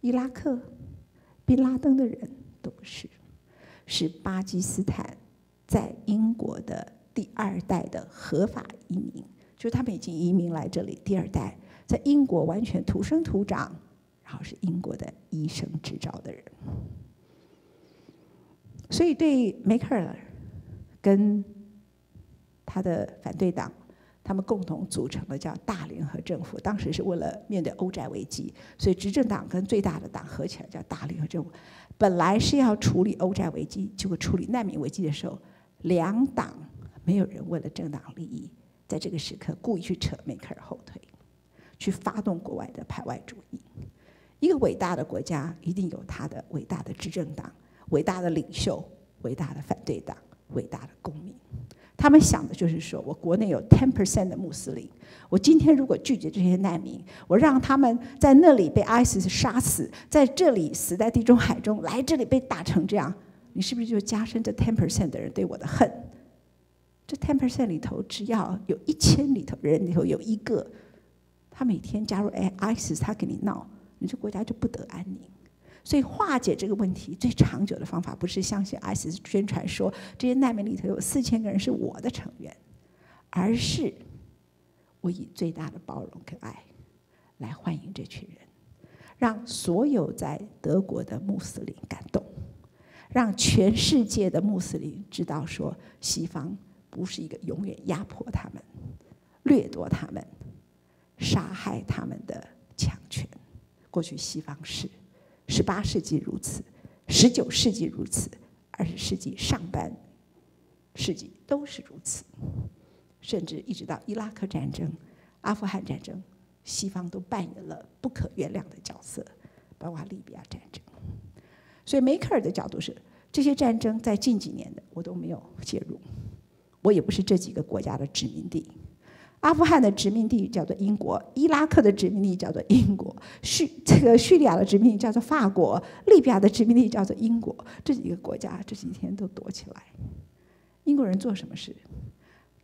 伊拉克、宾拉登的人都不是，是巴基斯坦在英国的第二代的合法移民，就是他们已经移民来这里，第二代在英国完全土生土长。然后是英国的医生执照的人，所以对梅克尔跟他的反对党，他们共同组成了叫大联合政府。当时是为了面对欧债危机，所以执政党跟最大的党合起来叫大联合政府。本来是要处理欧债危机，结果处理难民危机的时候，两党没有人为了政党利益，在这个时刻故意去扯梅克尔后腿，去发动国外的排外主义。一个伟大的国家一定有他的伟大的执政党、伟大的领袖、伟大的反对党、伟大的公民。他们想的就是说，我国内有 ten percent 的穆斯林，我今天如果拒绝这些难民，我让他们在那里被 ISIS 杀死，在这里死在地中海中，来这里被打成这样，你是不是就加深这 ten percent 的人对我的恨？这 ten percent 里头，只要有一千里头人里头有一个，他每天加入哎 ISIS，他跟你闹，你这国家就不得安宁。所以化解这个问题最长久的方法，不是相信 ISIS 宣传说这些难民里头有四千个人是我的成员，而是我以最大的包容跟爱来欢迎这群人，让所有在德国的穆斯林感动，让全世界的穆斯林知道说西方不是一个永远压迫他们、掠夺他们、杀害他们的强权。过去西方是。十八世纪如此，十九世纪如此，二十世纪上半世纪都是如此，甚至一直到伊拉克战争、阿富汗战争，西方都扮演了不可原谅的角色，包括利比亚战争。所以梅克尔的角度是，这些战争在近几年的我都没有介入，我也不是这几个国家的殖民地。阿富汗的殖民地叫做英国，伊拉克的殖民地叫做英国，叙这个叙利亚的殖民地叫做法国，利比亚的殖民地叫做英国。这几个国家这几天都躲起来。英国人做什么事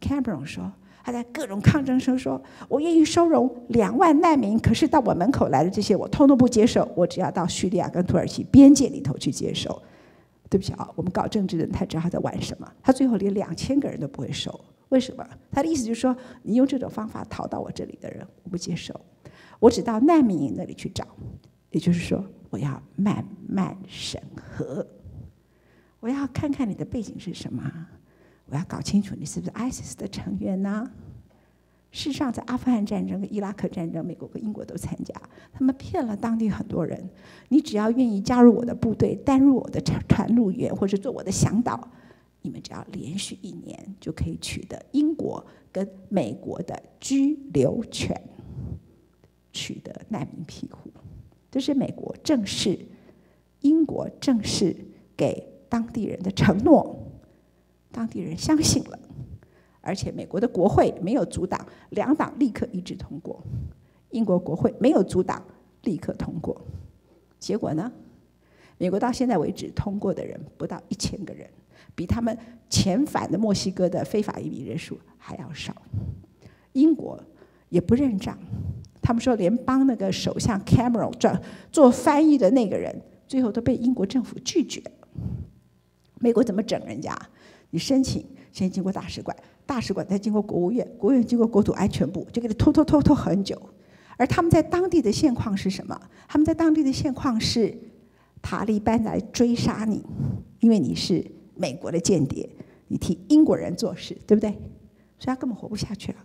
？Cameron 说他在各种抗争声说：“我愿意收容两万难民，可是到我门口来的这些我通通不接受，我只要到叙利亚跟土耳其边界里头去接受。”对不起啊，我们搞政治的人太知道他在玩什么。他最后连两千个人都不会收。为什么？他的意思就是说，你用这种方法逃到我这里的人，我不接受。我只到难民营那里去找，也就是说，我要慢慢审核。我要看看你的背景是什么，我要搞清楚你是不是 ISIS 的成员呢？事实上，在阿富汗战争跟伊拉克战争，美国跟英国都参加，他们骗了当地很多人。你只要愿意加入我的部队，担任我的传路员，或者做我的向导。你们只要连续一年就可以取得英国跟美国的居留权，取得难民庇护。这是美国正式、英国正式给当地人的承诺，当地人相信了，而且美国的国会没有阻挡，两党立刻一致通过。英国国会没有阻挡，立刻通过。结果呢？美国到现在为止通过的人不到一千个人。比他们遣返的墨西哥的非法移民人数还要少，英国也不认账，他们说连帮那个首相 Cameron 做做翻译的那个人，最后都被英国政府拒绝。美国怎么整人家？你申请先经过大使馆，大使馆再经过国务院，国务院经过国土安全部，就给你拖拖拖拖很久。而他们在当地的现况是什么？他们在当地的现况是塔利班来追杀你，因为你是。美国的间谍，你替英国人做事，对不对？所以他根本活不下去了。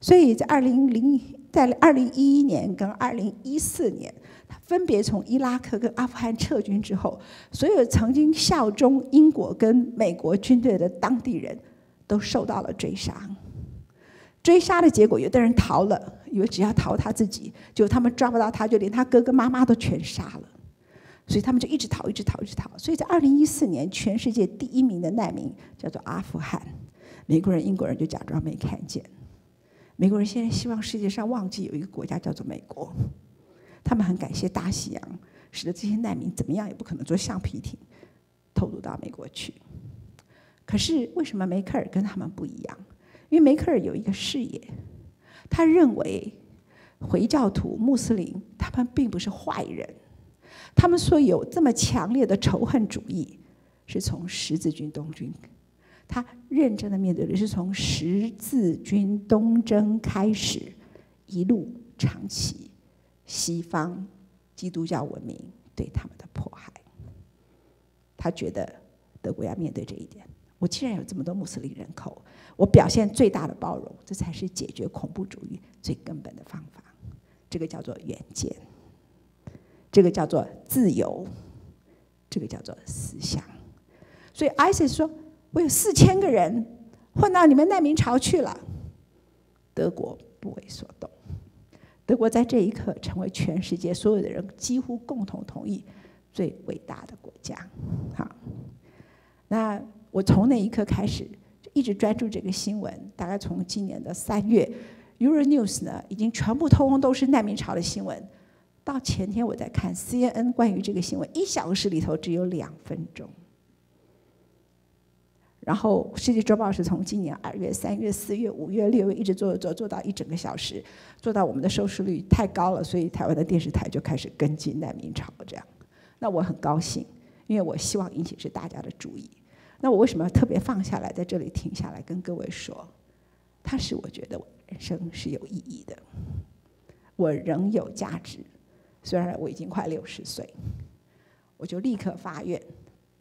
所以在二零零在二零一一年跟二零一四年，他分别从伊拉克跟阿富汗撤军之后，所有曾经效忠英国跟美国军队的当地人都受到了追杀。追杀的结果，有的人逃了，以为只要逃他自己，就他们抓不到他，就连他哥哥妈妈都全杀了。所以他们就一直逃，一直逃，一直逃。所以在二零一四年，全世界第一名的难民叫做阿富汗，美国人、英国人就假装没看见。美国人现在希望世界上忘记有一个国家叫做美国，他们很感谢大西洋，使得这些难民怎么样也不可能坐橡皮艇偷渡到美国去。可是为什么梅克尔跟他们不一样？因为梅克尔有一个视野，他认为回教徒、穆斯林他们并不是坏人。他们说有这么强烈的仇恨主义，是从十字军东征。他认真的面对的是从十字军东征开始，一路长期西方基督教文明对他们的迫害。他觉得德国要面对这一点。我既然有这么多穆斯林人口，我表现最大的包容，这才是解决恐怖主义最根本的方法。这个叫做远见。这个叫做自由，这个叫做思想。所以，ISIS 说：“我有四千个人混到你们难民潮去了。”德国不为所动。德国在这一刻成为全世界所有的人几乎共同同意最伟大的国家。好，那我从那一刻开始就一直专注这个新闻。大概从今年的三月，Euronews 呢已经全部通通都是难民潮的新闻。到前天我在看 CNN 关于这个新闻，一小时里头只有两分钟。然后《世界周报》是从今年二月、三月、四月、五月、六月一直做做做到一整个小时，做到我们的收视率太高了，所以台湾的电视台就开始跟进难民潮这样。那我很高兴，因为我希望引起是大家的注意。那我为什么要特别放下来，在这里停下来跟各位说？它是我觉得人生是有意义的，我仍有价值。虽然我已经快六十岁，我就立刻发愿。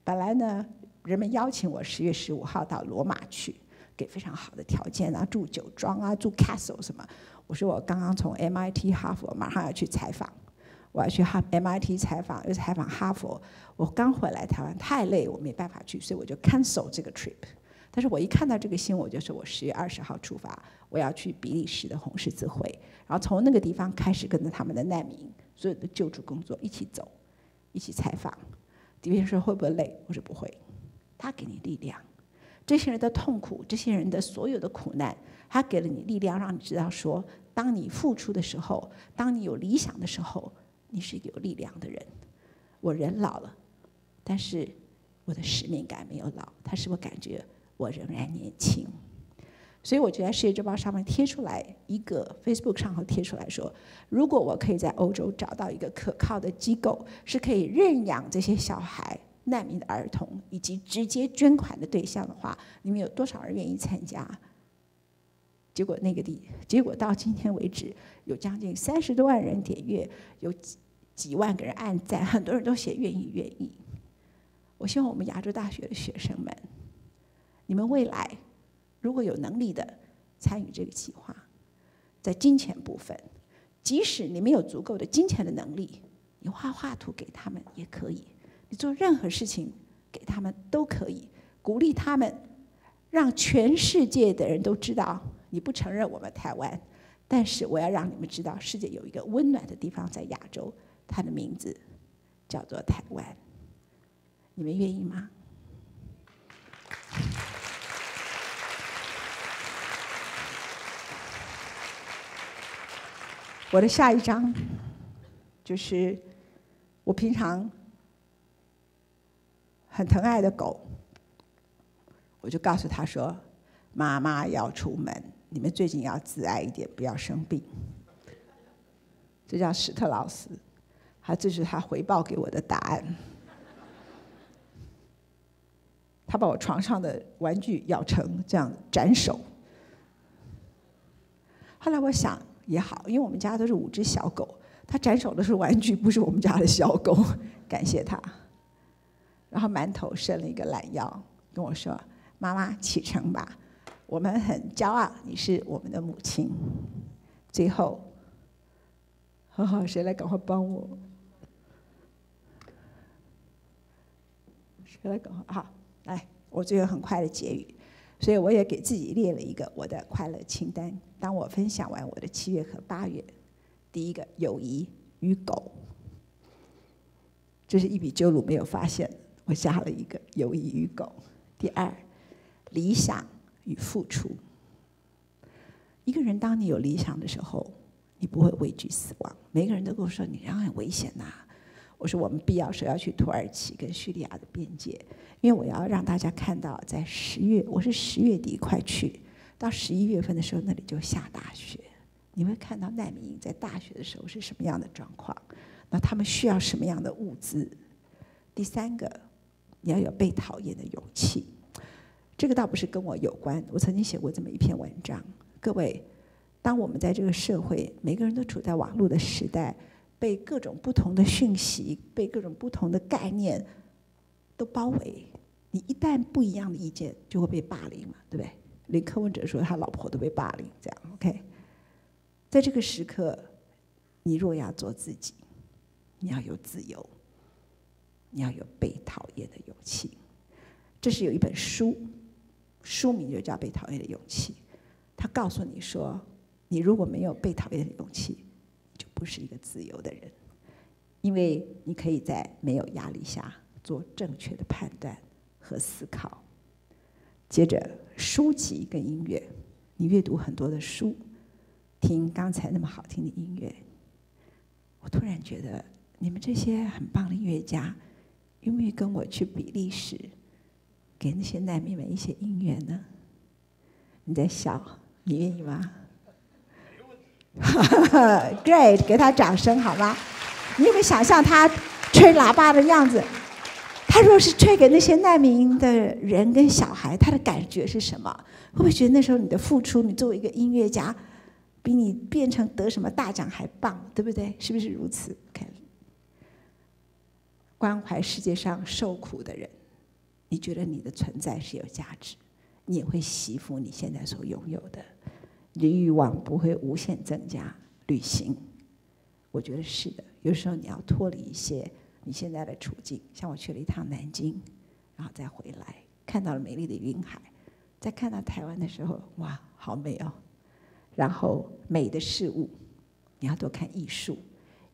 本来呢。人们邀请我十月十五号到罗马去，给非常好的条件啊，住酒庄啊，住 castle 什么。我说我刚刚从 MIT 哈佛马上要去采访，我要去哈 MIT 采访，又采访哈佛。我刚回来台湾太累，我没办法去，所以我就 cancel 这个 trip。但是我一看到这个新闻，我就说我十月二十号出发，我要去比利时的红十字会，然后从那个地方开始跟着他们的难民所有的救助工作一起走，一起采访。敌人说会不会累？我说不会。他给你力量，这些人的痛苦，这些人的所有的苦难，他给了你力量，让你知道说，当你付出的时候，当你有理想的时候，你是一个有力量的人。我人老了，但是我的使命感没有老，他是不是感觉我仍然年轻。所以我就在《世界之报》上面贴出来一个 Facebook 上头贴出来说，如果我可以在欧洲找到一个可靠的机构，是可以认养这些小孩。难民的儿童以及直接捐款的对象的话，你们有多少人愿意参加？结果那个地，结果到今天为止，有将近三十多万人点阅，有几几万个人按赞，很多人都写愿意愿意。我希望我们亚洲大学的学生们，你们未来如果有能力的参与这个计划，在金钱部分，即使你没有足够的金钱的能力，你画画图给他们也可以。你做任何事情给他们都可以，鼓励他们，让全世界的人都知道你不承认我们台湾，但是我要让你们知道，世界有一个温暖的地方在亚洲，它的名字叫做台湾。你们愿意吗？我的下一章就是我平常。很疼爱的狗，我就告诉他说：“妈妈要出门，你们最近要自爱一点，不要生病。”这叫史特劳斯，他这是他回报给我的答案。他把我床上的玩具咬成这样斩首。后来我想也好，因为我们家都是五只小狗，他斩首的是玩具，不是我们家的小狗。感谢他。然后馒头伸了一个懒腰，跟我说：“妈妈启程吧，我们很骄傲，你是我们的母亲。”最后，好好，谁来赶快帮我？谁来赶快？好，来，我最后很快的结语，所以我也给自己列了一个我的快乐清单。当我分享完我的七月和八月，第一个友谊与狗，这是一笔旧路没有发现的。我加了一个友谊与狗。第二，理想与付出。一个人当你有理想的时候，你不会畏惧死亡。每个人都跟我说：“你这样很危险呐。”我说：“我们必要时要去土耳其跟叙利亚的边界，因为我要让大家看到，在十月，我是十月底快去，到十一月份的时候，那里就下大雪。你会看到难民营在大雪的时候是什么样的状况，那他们需要什么样的物资？第三个。”你要有被讨厌的勇气，这个倒不是跟我有关。我曾经写过这么一篇文章。各位，当我们在这个社会，每个人都处在网络的时代，被各种不同的讯息、被各种不同的概念都包围，你一旦不一样的意见，就会被霸凌嘛，对不对？连柯文哲说他老婆都被霸凌，这样 OK。在这个时刻，你若要做自己，你要有自由。你要有被讨厌的勇气，这是有一本书，书名就叫《被讨厌的勇气》。他告诉你说，你如果没有被讨厌的勇气，就不是一个自由的人，因为你可以在没有压力下做正确的判断和思考。接着，书籍跟音乐，你阅读很多的书，听刚才那么好听的音乐，我突然觉得你们这些很棒的音乐家。愿意跟我去比利时，给那些难民们一些音乐呢？你在笑，你愿意吗？[laughs] Great，给他掌声好吗？你有没有想象他吹喇叭的样子？他若是吹给那些难民的人跟小孩，他的感觉是什么？会不会觉得那时候你的付出，你作为一个音乐家，比你变成得什么大奖还棒，对不对？是不是如此？看，关怀世界上受苦的人，你觉得你的存在是有价值，你也会惜福你现在所拥有的，你的欲望不会无限增加。旅行，我觉得是的。有时候你要脱离一些你现在的处境，像我去了一趟南京，然后再回来，看到了美丽的云海。在看到台湾的时候，哇，好美哦！然后美的事物，你要多看艺术、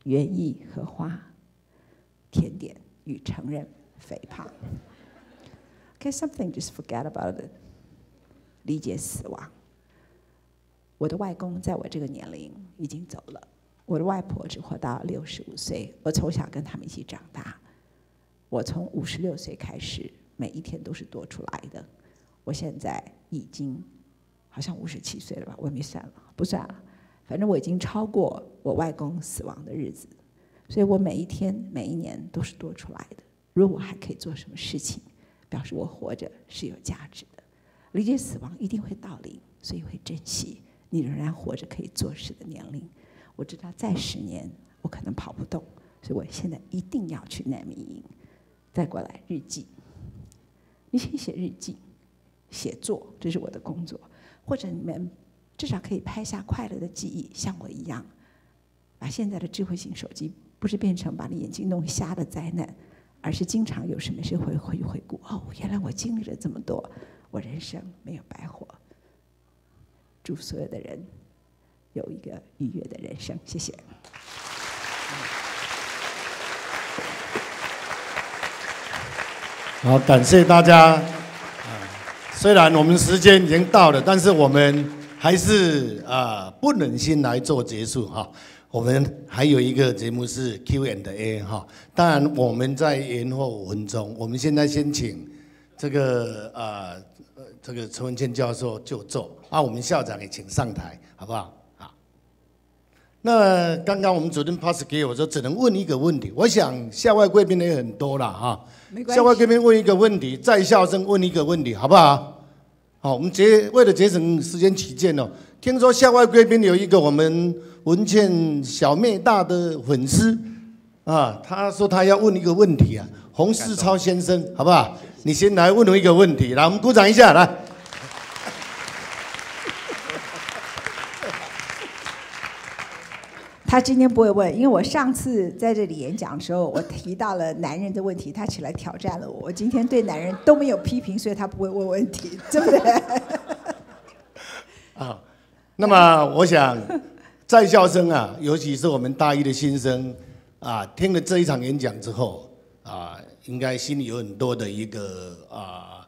园艺、荷花、甜点与成人肥胖。Okay, something just forget about it。理解死亡。我的外公在我这个年龄已经走了，我的外婆只活到六十五岁。我从小跟他们一起长大，我从五十六岁开始，每一天都是多出来的。我现在已经好像五十七岁了吧，我也没算了，不算了，反正我已经超过我外公死亡的日子，所以我每一天每一年都是多出来的。如果我还可以做什么事情，表示我活着是有价值的。理解死亡一定会到临，所以会珍惜你仍然活着可以做事的年龄。我知道再十年我可能跑不动，所以我现在一定要去难民营。再过来日记，你先写日记。写作，这是我的工作，或者你们至少可以拍下快乐的记忆，像我一样，把现在的智慧型手机不是变成把你眼睛弄瞎的灾难，而是经常有事没事会回回顾。哦，原来我经历了这么多，我人生没有白活。祝所有的人有一个愉悦的人生，谢谢。好，感谢大家。虽然我们时间已经到了，但是我们还是啊不忍心来做结束哈。我们还有一个节目是 Q and A 哈。当然我们在延后五分钟，我们现在先请这个呃这个陈文健教授就坐，啊我们校长也请上台，好不好？好。那刚刚我们主任 pass 给我说，只能问一个问题。我想校外贵宾也很多了哈。校外贵宾问一个问题，在校生问一个问题，好不好？好，我们节为了节省时间起见哦，听说校外贵宾有一个我们文倩小妹大的粉丝啊，他说他要问一个问题啊，洪世超先生，好不好？你先来问我一个问题，来，我们鼓掌一下，来。[laughs] 他今天不会问，因为我上次在这里演讲的时候，我提到了男人的问题，他起来挑战了我。我今天对男人都没有批评，所以他不会问问题，对不对？[laughs] 啊，那么我想在校生啊，尤其是我们大一的新生啊，听了这一场演讲之后啊，应该心里有很多的一个啊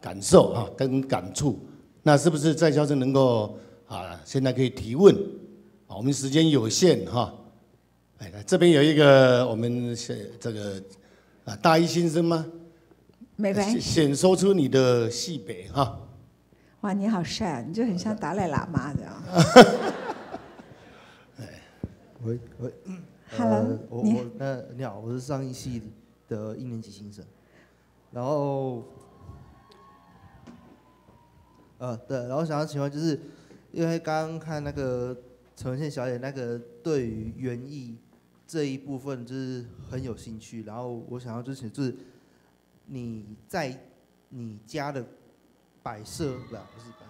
感受啊跟感触。那是不是在校生能够啊，现在可以提问？啊我们时间有限哈，哎，这边有一个我们是这个啊大一新生吗？没关系，先说出你的系别哈。哇，你好帅啊！你就很像达赖喇嘛这样。[laughs] 哎，喂喂，Hello，我我那你好，我是上一系的一年级新生，然后呃对，然后想要请问就是，因为刚刚看那个。陈文倩小姐，那个对于园艺这一部分就是很有兴趣，然后我想要就是就是你在你家的摆设，不不是摆设，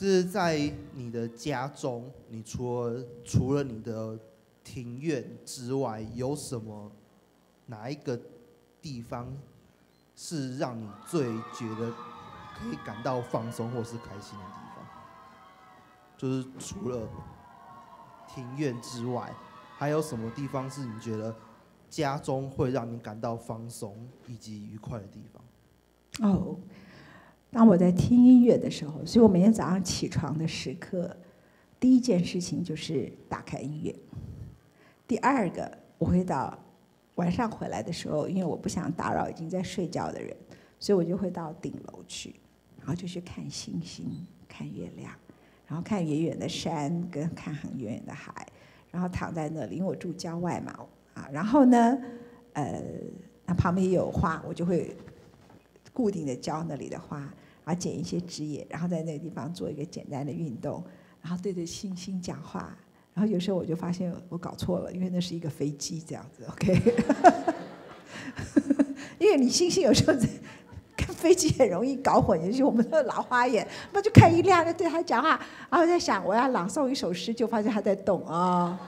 就是在你的家中，你除了除了你的庭院之外，有什么哪一个地方是让你最觉得可以感到放松或是开心的地方？就是除了庭院之外，还有什么地方是你觉得家中会让你感到放松以及愉快的地方？哦，当我在听音乐的时候，所以我每天早上起床的时刻，第一件事情就是打开音乐。第二个，我会到晚上回来的时候，因为我不想打扰已经在睡觉的人，所以我就会到顶楼去，然后就去看星星、看月亮，然后看远远的山，跟看很远远的海，然后躺在那里，因为我住郊外嘛，啊，然后呢，呃，那旁边也有花，我就会固定的浇那里的花，然后剪一些枝叶，然后在那个地方做一个简单的运动，然后对着星星讲话。然后有时候我就发现我搞错了，因为那是一个飞机这样子，OK？[laughs] 因为你星星有时候在看飞机很容易搞混，尤其我们的老花眼，那就看一亮就对他讲话，然后在想我要朗诵一首诗，就发现他在动啊，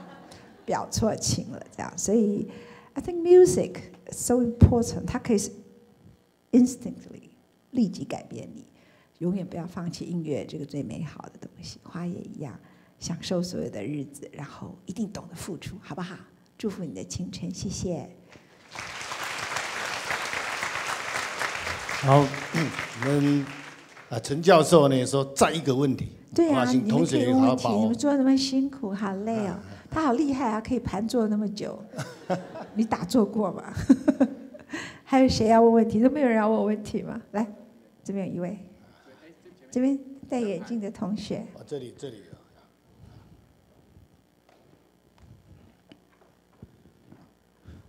表错情了这样。所以 I think music so important，它可以 instantly 立即改变你，永远不要放弃音乐这个最美好的东西，花也一样。享受所有的日子，然后一定懂得付出，好不好？祝福你的青春，谢谢。好，[clears throat] 我们啊，陈教授呢说再一个问题。对啊，你们可以问问题，你们做那么辛苦，好累哦。他好厉害啊，可以盘坐那么久。[laughs] 你打坐过吗？还有谁要问问题？都没有人要问问题吗？来，这边有一位，这边戴眼镜的同学。啊，这里，这里。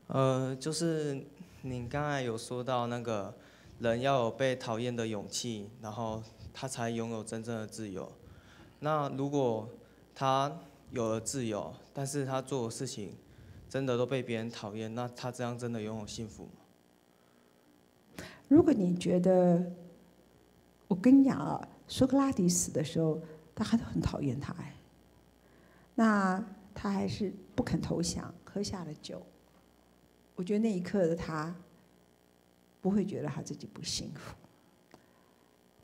呃，就是你刚才有说到那个人要有被讨厌的勇气，然后他才拥有真正的自由。那如果他有了自由，但是他做的事情真的都被别人讨厌，那他这样真的拥有幸福吗？如果你觉得，我跟你讲啊，苏格拉底死的时候，大家都很讨厌他哎，那他还是不肯投降，喝下了酒。我觉得那一刻的他，不会觉得他自己不幸福。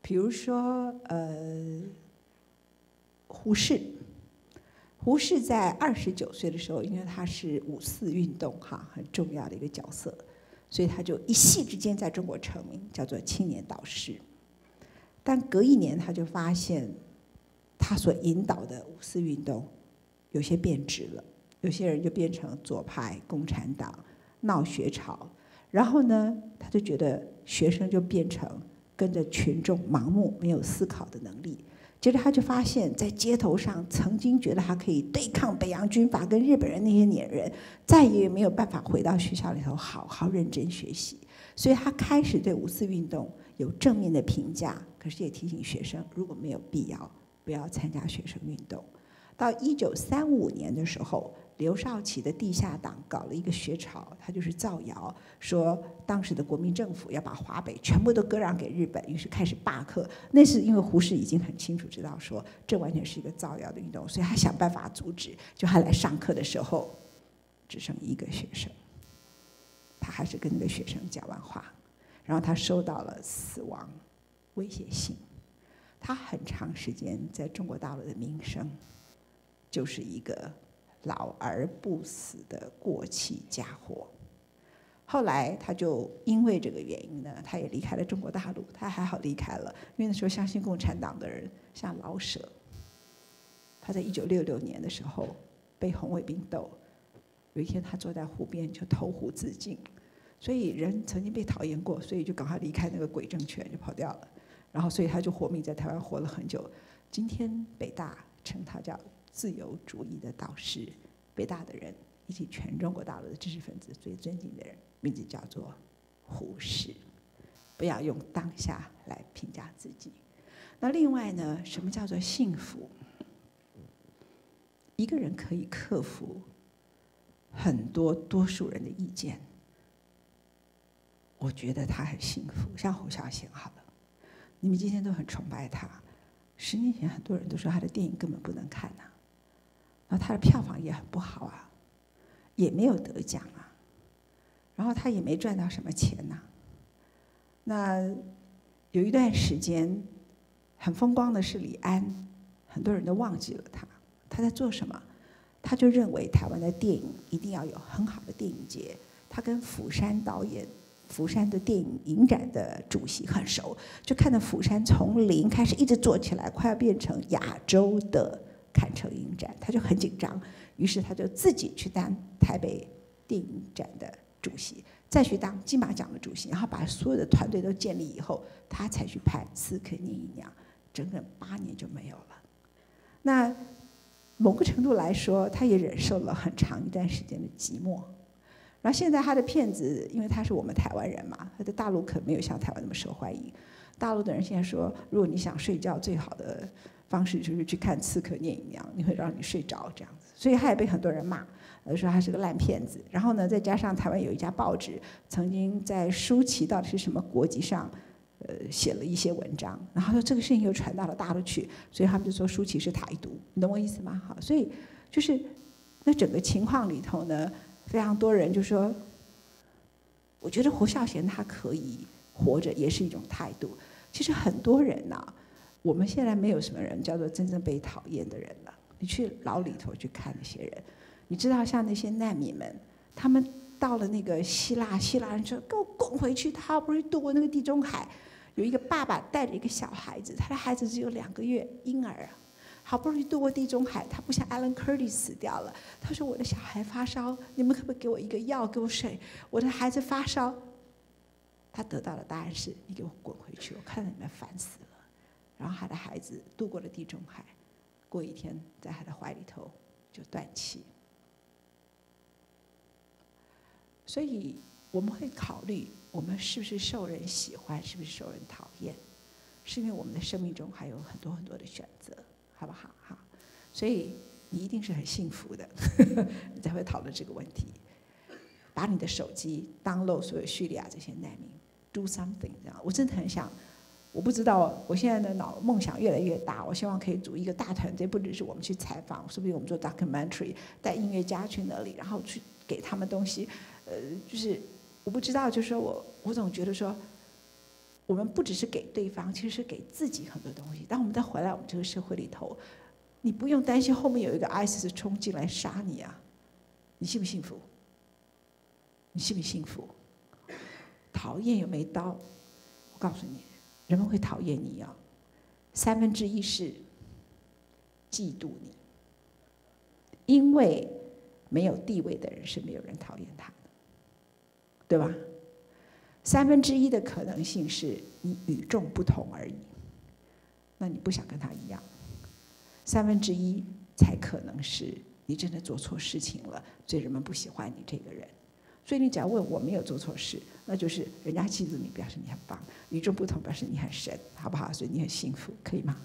比如说，呃，胡适，胡适在二十九岁的时候，因为他是五四运动哈很重要的一个角色，所以他就一夕之间在中国成名，叫做青年导师。但隔一年，他就发现，他所引导的五四运动有些变质了，有些人就变成左派共产党。闹学潮，然后呢，他就觉得学生就变成跟着群众盲目、没有思考的能力。接着他就发现，在街头上曾经觉得他可以对抗北洋军阀跟日本人那些年人，再也没有办法回到学校里头好好认真学习。所以他开始对五四运动有正面的评价，可是也提醒学生，如果没有必要，不要参加学生运动。到一九三五年的时候。刘少奇的地下党搞了一个学潮，他就是造谣说当时的国民政府要把华北全部都割让给日本，于是开始罢课。那是因为胡适已经很清楚知道说这完全是一个造谣的运动，所以他想办法阻止。就他来上课的时候，只剩一个学生，他还是跟那个学生讲完话，然后他收到了死亡威胁信。他很长时间在中国大陆的名声就是一个。老而不死的过气家伙。后来他就因为这个原因呢，他也离开了中国大陆。他还好离开了，因为那时候相信共产党的人像老舍。他在一九六六年的时候被红卫兵斗，有一天他坐在湖边就投湖自尽。所以人曾经被讨厌过，所以就赶快离开那个鬼政权就跑掉了。然后所以他就活命在台湾活了很久。今天北大称他叫。自由主义的导师，北大的人以及全中国大陆的知识分子最尊敬的人，名字叫做胡适。不要用当下来评价自己。那另外呢，什么叫做幸福？一个人可以克服很多多数人的意见，我觉得他很幸福。像侯孝贤好了，你们今天都很崇拜他，十年前很多人都说他的电影根本不能看呐。然后他的票房也很不好啊，也没有得奖啊，然后他也没赚到什么钱呐。那有一段时间很风光的是李安，很多人都忘记了他。他在做什么？他就认为台湾的电影一定要有很好的电影节。他跟釜山导演、釜山的电影影展的主席很熟，就看到釜山从零开始一直做起来，快要变成亚洲的。坎城影展，他就很紧张，于是他就自己去当台北电影展的主席，再去当金马奖的主席，然后把所有的团队都建立以后，他才去拍《刺客聂隐娘》，整整八年就没有了。那某个程度来说，他也忍受了很长一段时间的寂寞。然后现在他的片子，因为他是我们台湾人嘛，他在大陆可没有像台湾那么受欢迎。大陆的人现在说，如果你想睡觉，最好的方式就是去看《刺客聂隐娘》，你会让你睡着这样子。所以他也被很多人骂，说他是个烂片子。然后呢，再加上台湾有一家报纸曾经在舒淇到底是什么国籍上，呃，写了一些文章，然后说这个事情又传到了大陆去，所以他们就说舒淇是台独，你懂我意思吗？好，所以就是那整个情况里头呢。非常多人就说，我觉得胡孝贤他可以活着也是一种态度。其实很多人呐，我们现在没有什么人叫做真正被讨厌的人了。你去牢里头去看那些人，你知道像那些难民们，他们到了那个希腊，希腊人说给我滚回去，他好不容易渡过那个地中海，有一个爸爸带着一个小孩子，他的孩子只有两个月婴儿啊。好不容易渡过地中海，他不像 Alan Kurdi 死掉了。他说：“我的小孩发烧，你们可不可以给我一个药给我睡？我的孩子发烧。”他得到的答案是：“你给我滚回去！我看到你们烦死了。”然后他的孩子渡过了地中海，过一天在他的怀里头就断气。所以我们会考虑，我们是不是受人喜欢，是不是受人讨厌，是因为我们的生命中还有很多很多的选择。好不好？哈，所以你一定是很幸福的，[laughs] 你才会讨论这个问题。把你的手机 download 所有叙利亚这些难民，do something，这样。我真的很想，我不知道，我现在的脑梦想越来越大，我希望可以组一个大团队，不只是我们去采访，说不定我们做 documentary，带音乐家去那里，然后去给他们东西。呃，就是我不知道，就是说我我总觉得说。我们不只是给对方，其实是给自己很多东西。当我们再回来我们这个社会里头，你不用担心后面有一个 ISIS 冲进来杀你啊！你幸不幸福？你幸不幸福？讨厌又没刀？我告诉你，人们会讨厌你啊！三分之一是嫉妒你，因为没有地位的人是没有人讨厌他的，对吧？三分之一的可能性是你与众不同而已，那你不想跟他一样。三分之一才可能是你真的做错事情了，所以人们不喜欢你这个人。所以你只要问我没有做错事，那就是人家记住你，表示你很棒；与众不同，表示你很神，好不好？所以你很幸福，可以吗？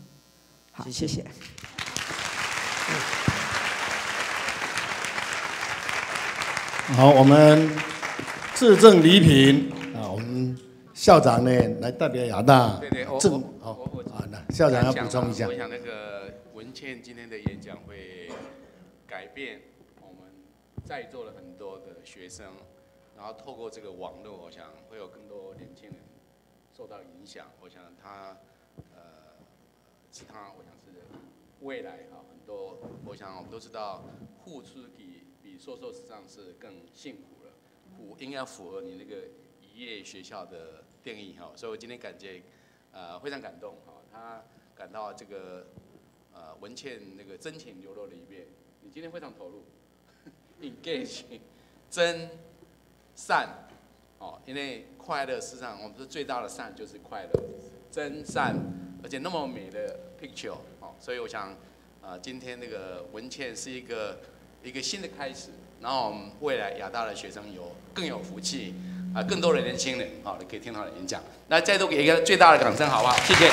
好，谢谢。好，我们自证礼品啊，我们。校长呢，来代表亚大，对对，我我好，那校长要补充一下。我想那个文倩今天的演讲会改变在座的很多的学生，然后透过这个网络，我想会有更多年轻人受到影响。我想他呃，其他我想是未来哈很多，我想我们都知道，付出比比说说实际上是更幸福了，符应该符合你那个一夜学校的。定义哈，所以我今天感觉，呃，非常感动哈。他感到这个，呃，文倩那个真情流露了一遍。你今天非常投入，engage，真善，哦，因为快乐世上我们说最大的善就是快乐，真善，而且那么美的 picture，哦，所以我想，呃，今天那个文倩是一个一个新的开始，然后我们未来亚大的学生有更有福气。啊，更多的年轻人，好，你可以听他的演讲。那再度给一个最大的掌声，好不好？谢谢。